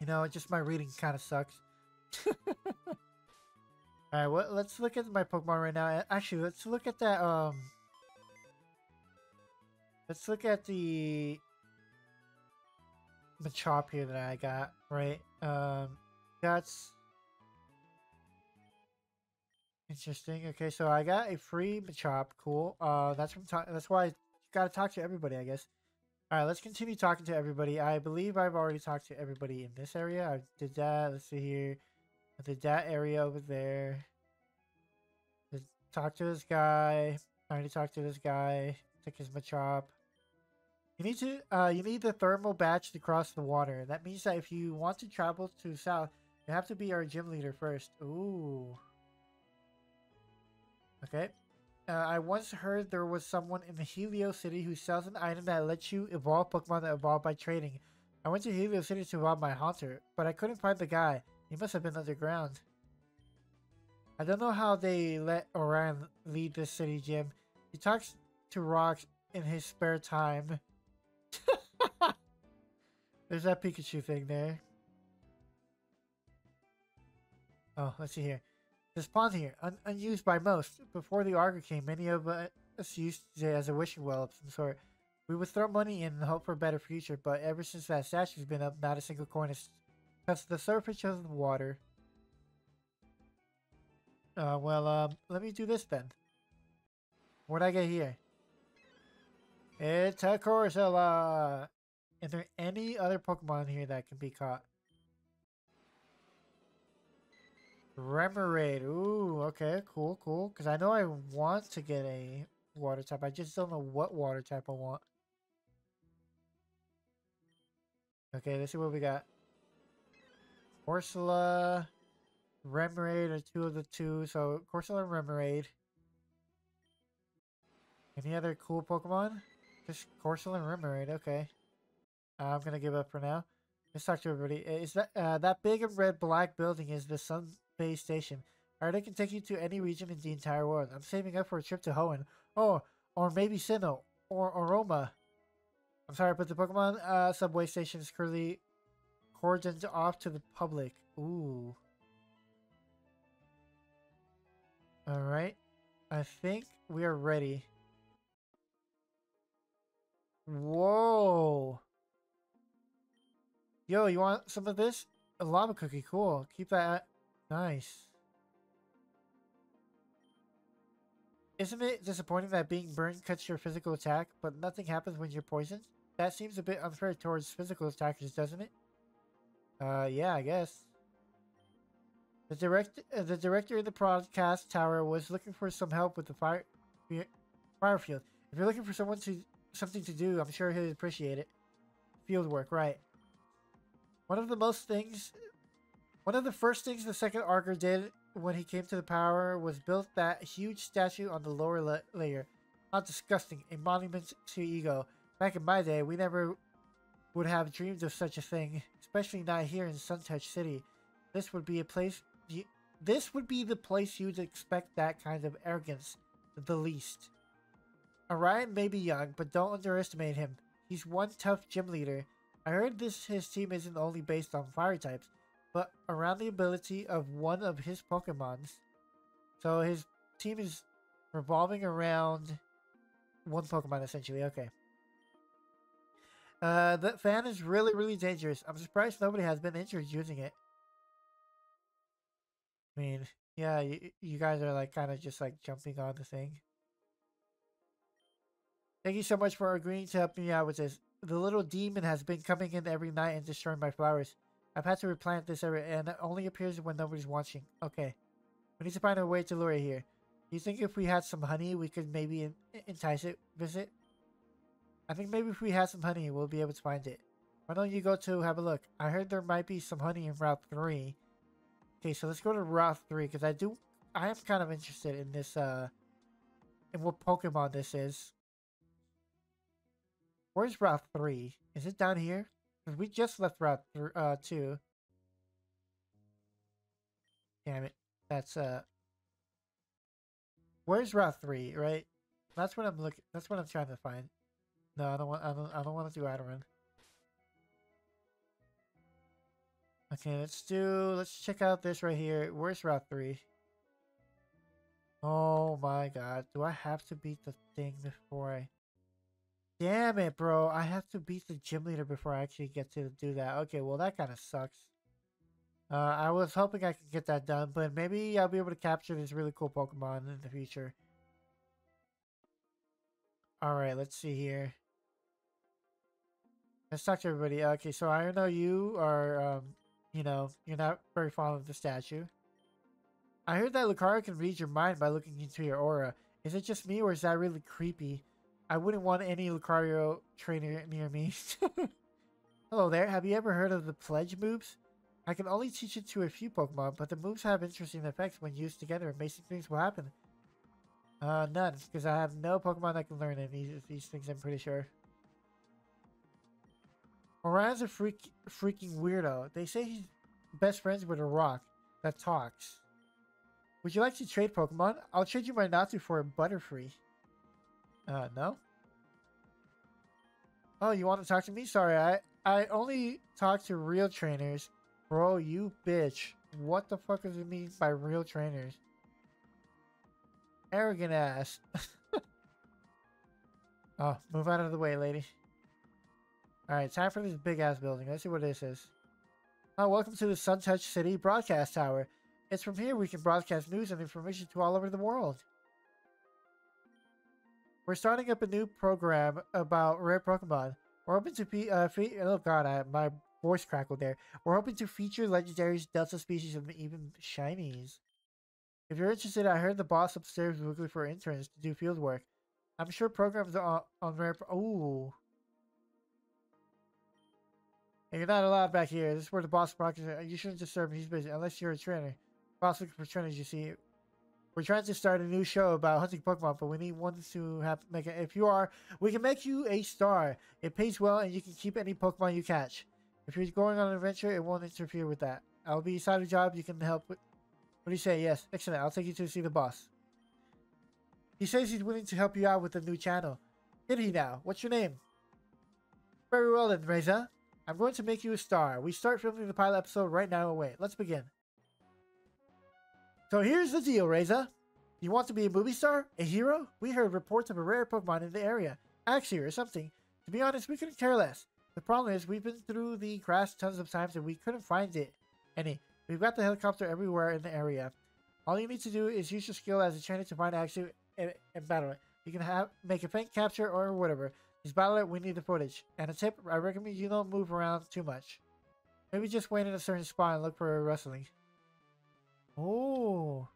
A: You know, just my reading kind of sucks. (laughs) Alright, well, let's look at my Pokemon right now. Actually, let's look at that, um... Let's look at the... Machop here that I got, right? Um, that's... Interesting. Okay, so I got a free Machop. Cool. Uh, that's from that's why I gotta talk to everybody, I guess. All right, let's continue talking to everybody. I believe I've already talked to everybody in this area. I did that. Let's see here. I did that area over there. Let's talk to this guy. I already talked to this guy. Took his Machop. You need to uh you need the thermal batch to cross the water. That means that if you want to travel to south, you have to be our gym leader first. Ooh. Okay. Uh, I once heard there was someone in the Helio City who sells an item that lets you evolve Pokemon that evolve by trading. I went to Helio City to evolve my Haunter, but I couldn't find the guy. He must have been underground. I don't know how they let Orion lead this city gym. He talks to rocks in his spare time. (laughs) There's that Pikachu thing there. Oh, let's see here. This pond here, un unused by most. Before the Augur came, many of us used it as a wishing well of some sort. We would throw money in and hope for a better future, but ever since that statue's been up, not a single coin has touched the surface of the water. Uh, well, um, let me do this then. What'd I get here? It's a Corsola! Is there any other Pokemon here that can be caught? Remoraid. Ooh, okay, cool, cool. Because I know I want to get a water type. I just don't know what water type I want. Okay, let's see what we got. Corsola, Remoraid are two of the two. So, Corsola and Remoraid. Any other cool Pokemon? Just Corsola and Remoraid, okay. I'm gonna give up for now. Let's talk to everybody. Is that uh, that big and red black building is the Sun Base Station. I can take you to any region in the entire world. I'm saving up for a trip to Hoenn. Oh, or maybe Sinnoh. Or Aroma. I'm sorry, but the Pokemon uh, subway station is currently cordoned off to the public. Ooh. Alright. I think we are ready. Whoa. Yo, you want some of this? A lava cookie, cool. Keep that Nice. Isn't it disappointing that being burned cuts your physical attack, but nothing happens when you're poisoned? That seems a bit unfair towards physical attackers, doesn't it? Uh, yeah, I guess. The direct uh, the director of the broadcast tower was looking for some help with the fire fire field. If you're looking for someone to something to do, I'm sure he'd appreciate it. Field work, right? One of the most things one of the first things the second Augur did when he came to the power was built that huge statue on the lower la layer. Not disgusting, a monument to ego. Back in my day, we never would have dreamed of such a thing, especially not here in Suntouch City. This would be a place you, this would be the place you'd expect that kind of arrogance, the least. Orion may be young, but don't underestimate him. He's one tough gym leader. I heard this his team isn't only based on fire types, but around the ability of one of his Pokemons. So his team is revolving around one Pokemon essentially. Okay. Uh, the fan is really, really dangerous. I'm surprised nobody has been injured using it. I mean, yeah, you, you guys are like kind of just like jumping on the thing. Thank you so much for agreeing to help me out with this. The little demon has been coming in every night and destroying my flowers. I've had to replant this area and it only appears when nobody's watching. Okay. We need to find a way to lure it here. Do you think if we had some honey, we could maybe entice it visit? I think maybe if we had some honey, we'll be able to find it. Why don't you go to have a look? I heard there might be some honey in Route 3. Okay, so let's go to Route 3, because I do... I am kind of interested in this, uh... In what Pokemon this is. Where's Route 3? Is it down here? Because we just left Route th uh, 2. Damn it. That's, uh... Where's Route 3, right? That's what I'm looking... That's what I'm trying to find. No, I don't want. I don't. I don't want to do Idaran. Okay, let's do. Let's check out this right here. Where's Route Three? Oh my God! Do I have to beat the thing before I? Damn it, bro! I have to beat the gym leader before I actually get to do that. Okay, well that kind of sucks. Uh, I was hoping I could get that done, but maybe I'll be able to capture this really cool Pokemon in the future. Alright, let's see here. Let's talk to everybody. Okay, so I know you are, um, you know, you're not very fond of the statue. I heard that Lucario can read your mind by looking into your aura. Is it just me or is that really creepy? I wouldn't want any Lucario trainer near me. (laughs) Hello there, have you ever heard of the pledge moves? I can only teach it to a few Pokemon, but the moves have interesting effects when used together. Amazing things will happen. Uh, none, because I have no Pokemon that can learn any of these things, I'm pretty sure. Orion's a freak, freaking weirdo. They say he's best friends with a rock that talks. Would you like to trade Pokemon? I'll trade you my Natu for a Butterfree. Uh, no? Oh, you want to talk to me? Sorry, I, I only talk to real trainers. Bro, you bitch. What the fuck does it mean by real trainers? Arrogant ass. (laughs) oh, move out of the way, lady. Alright, time for this big ass building. Let's see what this is. Oh, welcome to the Suntouch City Broadcast Tower. It's from here we can broadcast news and information to all over the world. We're starting up a new program about rare Pokemon. We're hoping to be, uh, oh god, I, my voice crackled there. We're hoping to feature legendaries, delta species, and even shinies. If you're interested, I heard the boss upstairs was looking for interns to do field work. I'm sure programs on, on rare. Ooh. And you're not allowed back here. This is where the boss Brock is. You shouldn't disturb him. He's busy. Unless you're a trainer. Boss looking for trainers, you see. We're trying to start a new show about hunting Pokemon, but we need one to have make it. If you are, we can make you a star. It pays well, and you can keep any Pokemon you catch. If you're going on an adventure, it won't interfere with that. I'll be side of job. You can help with. What do you say? Yes, excellent. I'll take you to see the boss. He says he's willing to help you out with the new channel. Did he now? What's your name? Very well then, ReiZa. I'm going to make you a star. We start filming the pilot episode right now away. Let's begin. So here's the deal, ReiZa. You want to be a movie star? A hero? We heard reports of a rare Pokemon in the area. Actually, or something. To be honest, we couldn't care less. The problem is, we've been through the grass tons of times and we couldn't find it. Any. We've got the helicopter everywhere in the area. All you need to do is use your skill as a trainer to find Axew and, and battle it. You can have make a faint capture or whatever. Just battle it, we need the footage. And a tip, I recommend you don't move around too much. Maybe just wait in a certain spot and look for wrestling. Oh.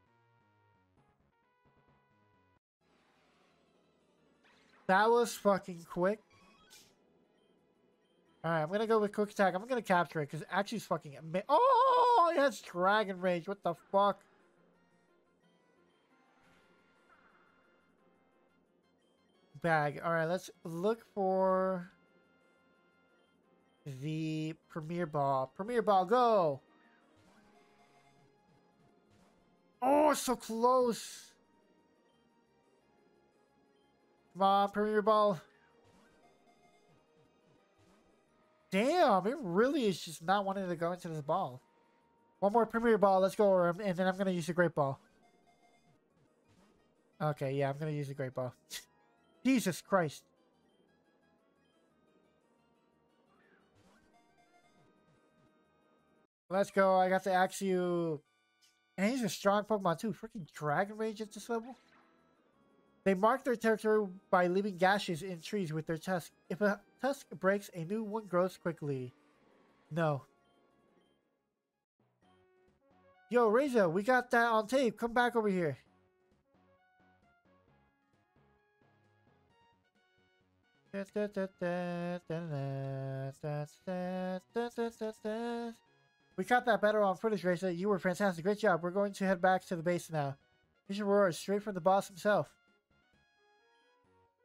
A: That was fucking quick. Alright, I'm gonna go with quick attack. I'm gonna capture it because actually it's fucking amazing. Oh, it has dragon rage. What the fuck? bag. All right, let's look for... the Premier Ball. Premier Ball, go! Oh, so close! Come on, Premier Ball. Damn, it really is just not wanting to go into this ball. One more Premier Ball, let's go, um, and then I'm going to use a Great Ball. Okay, yeah, I'm going to use a Great Ball. (laughs) Jesus Christ. Let's go, I got to Axew. And he's a strong Pokemon too. Freaking Dragon Rage at this level. They mark their territory by leaving gashes in trees with their tusk. If a tusk breaks, a new one grows quickly. No. Yo, ReiZa, we got that on tape. Come back over here. We got that better on footage, ReiZa. You were fantastic. Great job. We're going to head back to the base now. Mission Aurora, straight from the boss himself.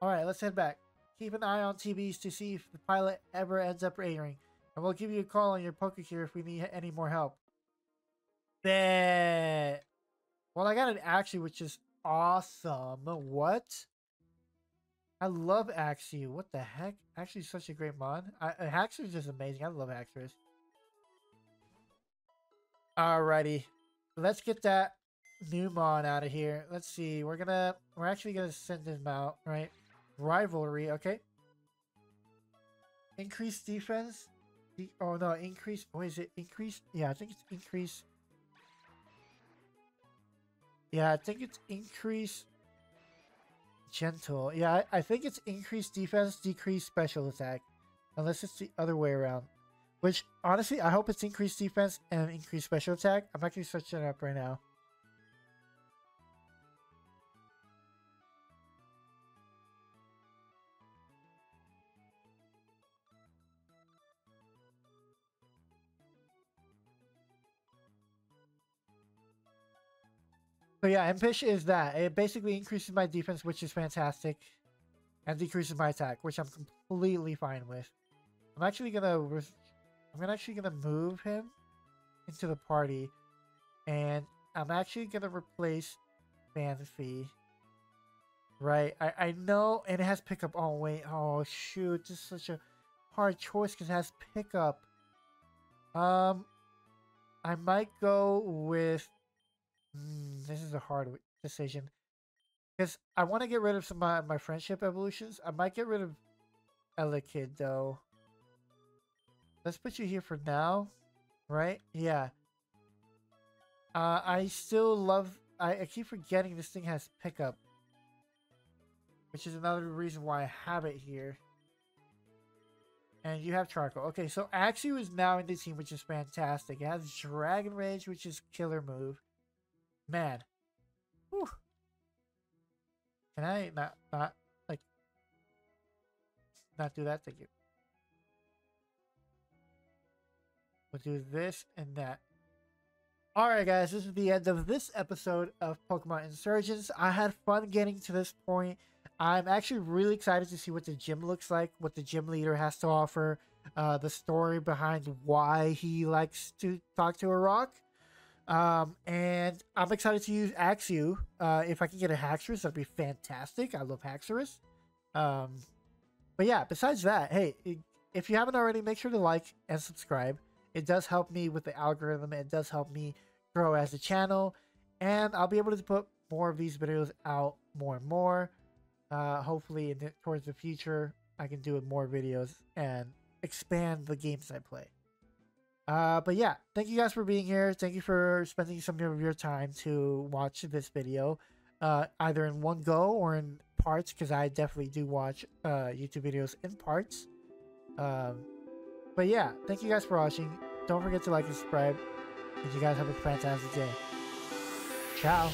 A: Alright, let's head back. Keep an eye on TVs to see if the pilot ever ends up airing. And we'll give you a call on your PokeGear if we need any more help. Bet. Well, I got an Axew, which is awesome. What? I love Axew. What the heck? Actually, such a great mod. I, is just amazing. I love Haxorus. Alrighty. Let's get that new mod out of here. Let's see. We're gonna... We're actually gonna send him out, right? Rivalry, okay. Increase defense. De oh no, increase. What is it? Increase? Yeah, I think it's increase. Yeah, I think it's increase. Gentle. Yeah, I, I think it's increase defense, decrease special attack. Unless it's the other way around. Which, honestly, I hope it's increased defense and increased special attack. I'm actually switching it up right now. So yeah, Impish is that. It basically increases my defense, which is fantastic. And decreases my attack, which I'm completely fine with. I'm actually gonna... I'm actually gonna move him into the party. And I'm actually gonna replace Phanpy. Right, I, I know, and it has pickup. Oh, wait. Oh, shoot. This is such a hard choice because it has pickup. Um, I might go with Mm, this is a hard decision. Because I want to get rid of some of my, my friendship evolutions. I might get rid of Elekid, though. Let's put you here for now. Right? Yeah. Uh, I still love... I, I keep forgetting this thing has pickup. Which is another reason why I have it here. And you have Charcoal. Okay, so Axew is now in the team, which is fantastic. It has Dragon Rage, which is killer move. Man. Whew. Can I not, not, like, not do that? Thank you. We'll do this and that. Alright guys, this is the end of this episode of Pokemon Insurgence. I had fun getting to this point. I'm actually really excited to see what the gym looks like, what the gym leader has to offer, uh, the story behind why he likes to talk to a rock. Um, and I'm excited to use Axew. Uh, if I can get a Haxorus, that'd be fantastic. I love Haxorus. Um, but yeah, besides that, hey, if you haven't already, make sure to like and subscribe. It does help me with the algorithm. It does help me grow as a channel. And I'll be able to put more of these videos out more and more. Uh, hopefully, in the, towards the future, I can do more videos and expand the games I play. Uh, but yeah, thank you guys for being here. Thank you for spending some of your time to watch this video, uh, either in one go or in parts, because I definitely do watch uh, YouTube videos in parts. Um, but yeah, thank you guys for watching. Don't forget to like and subscribe. And you guys have a fantastic day. Ciao.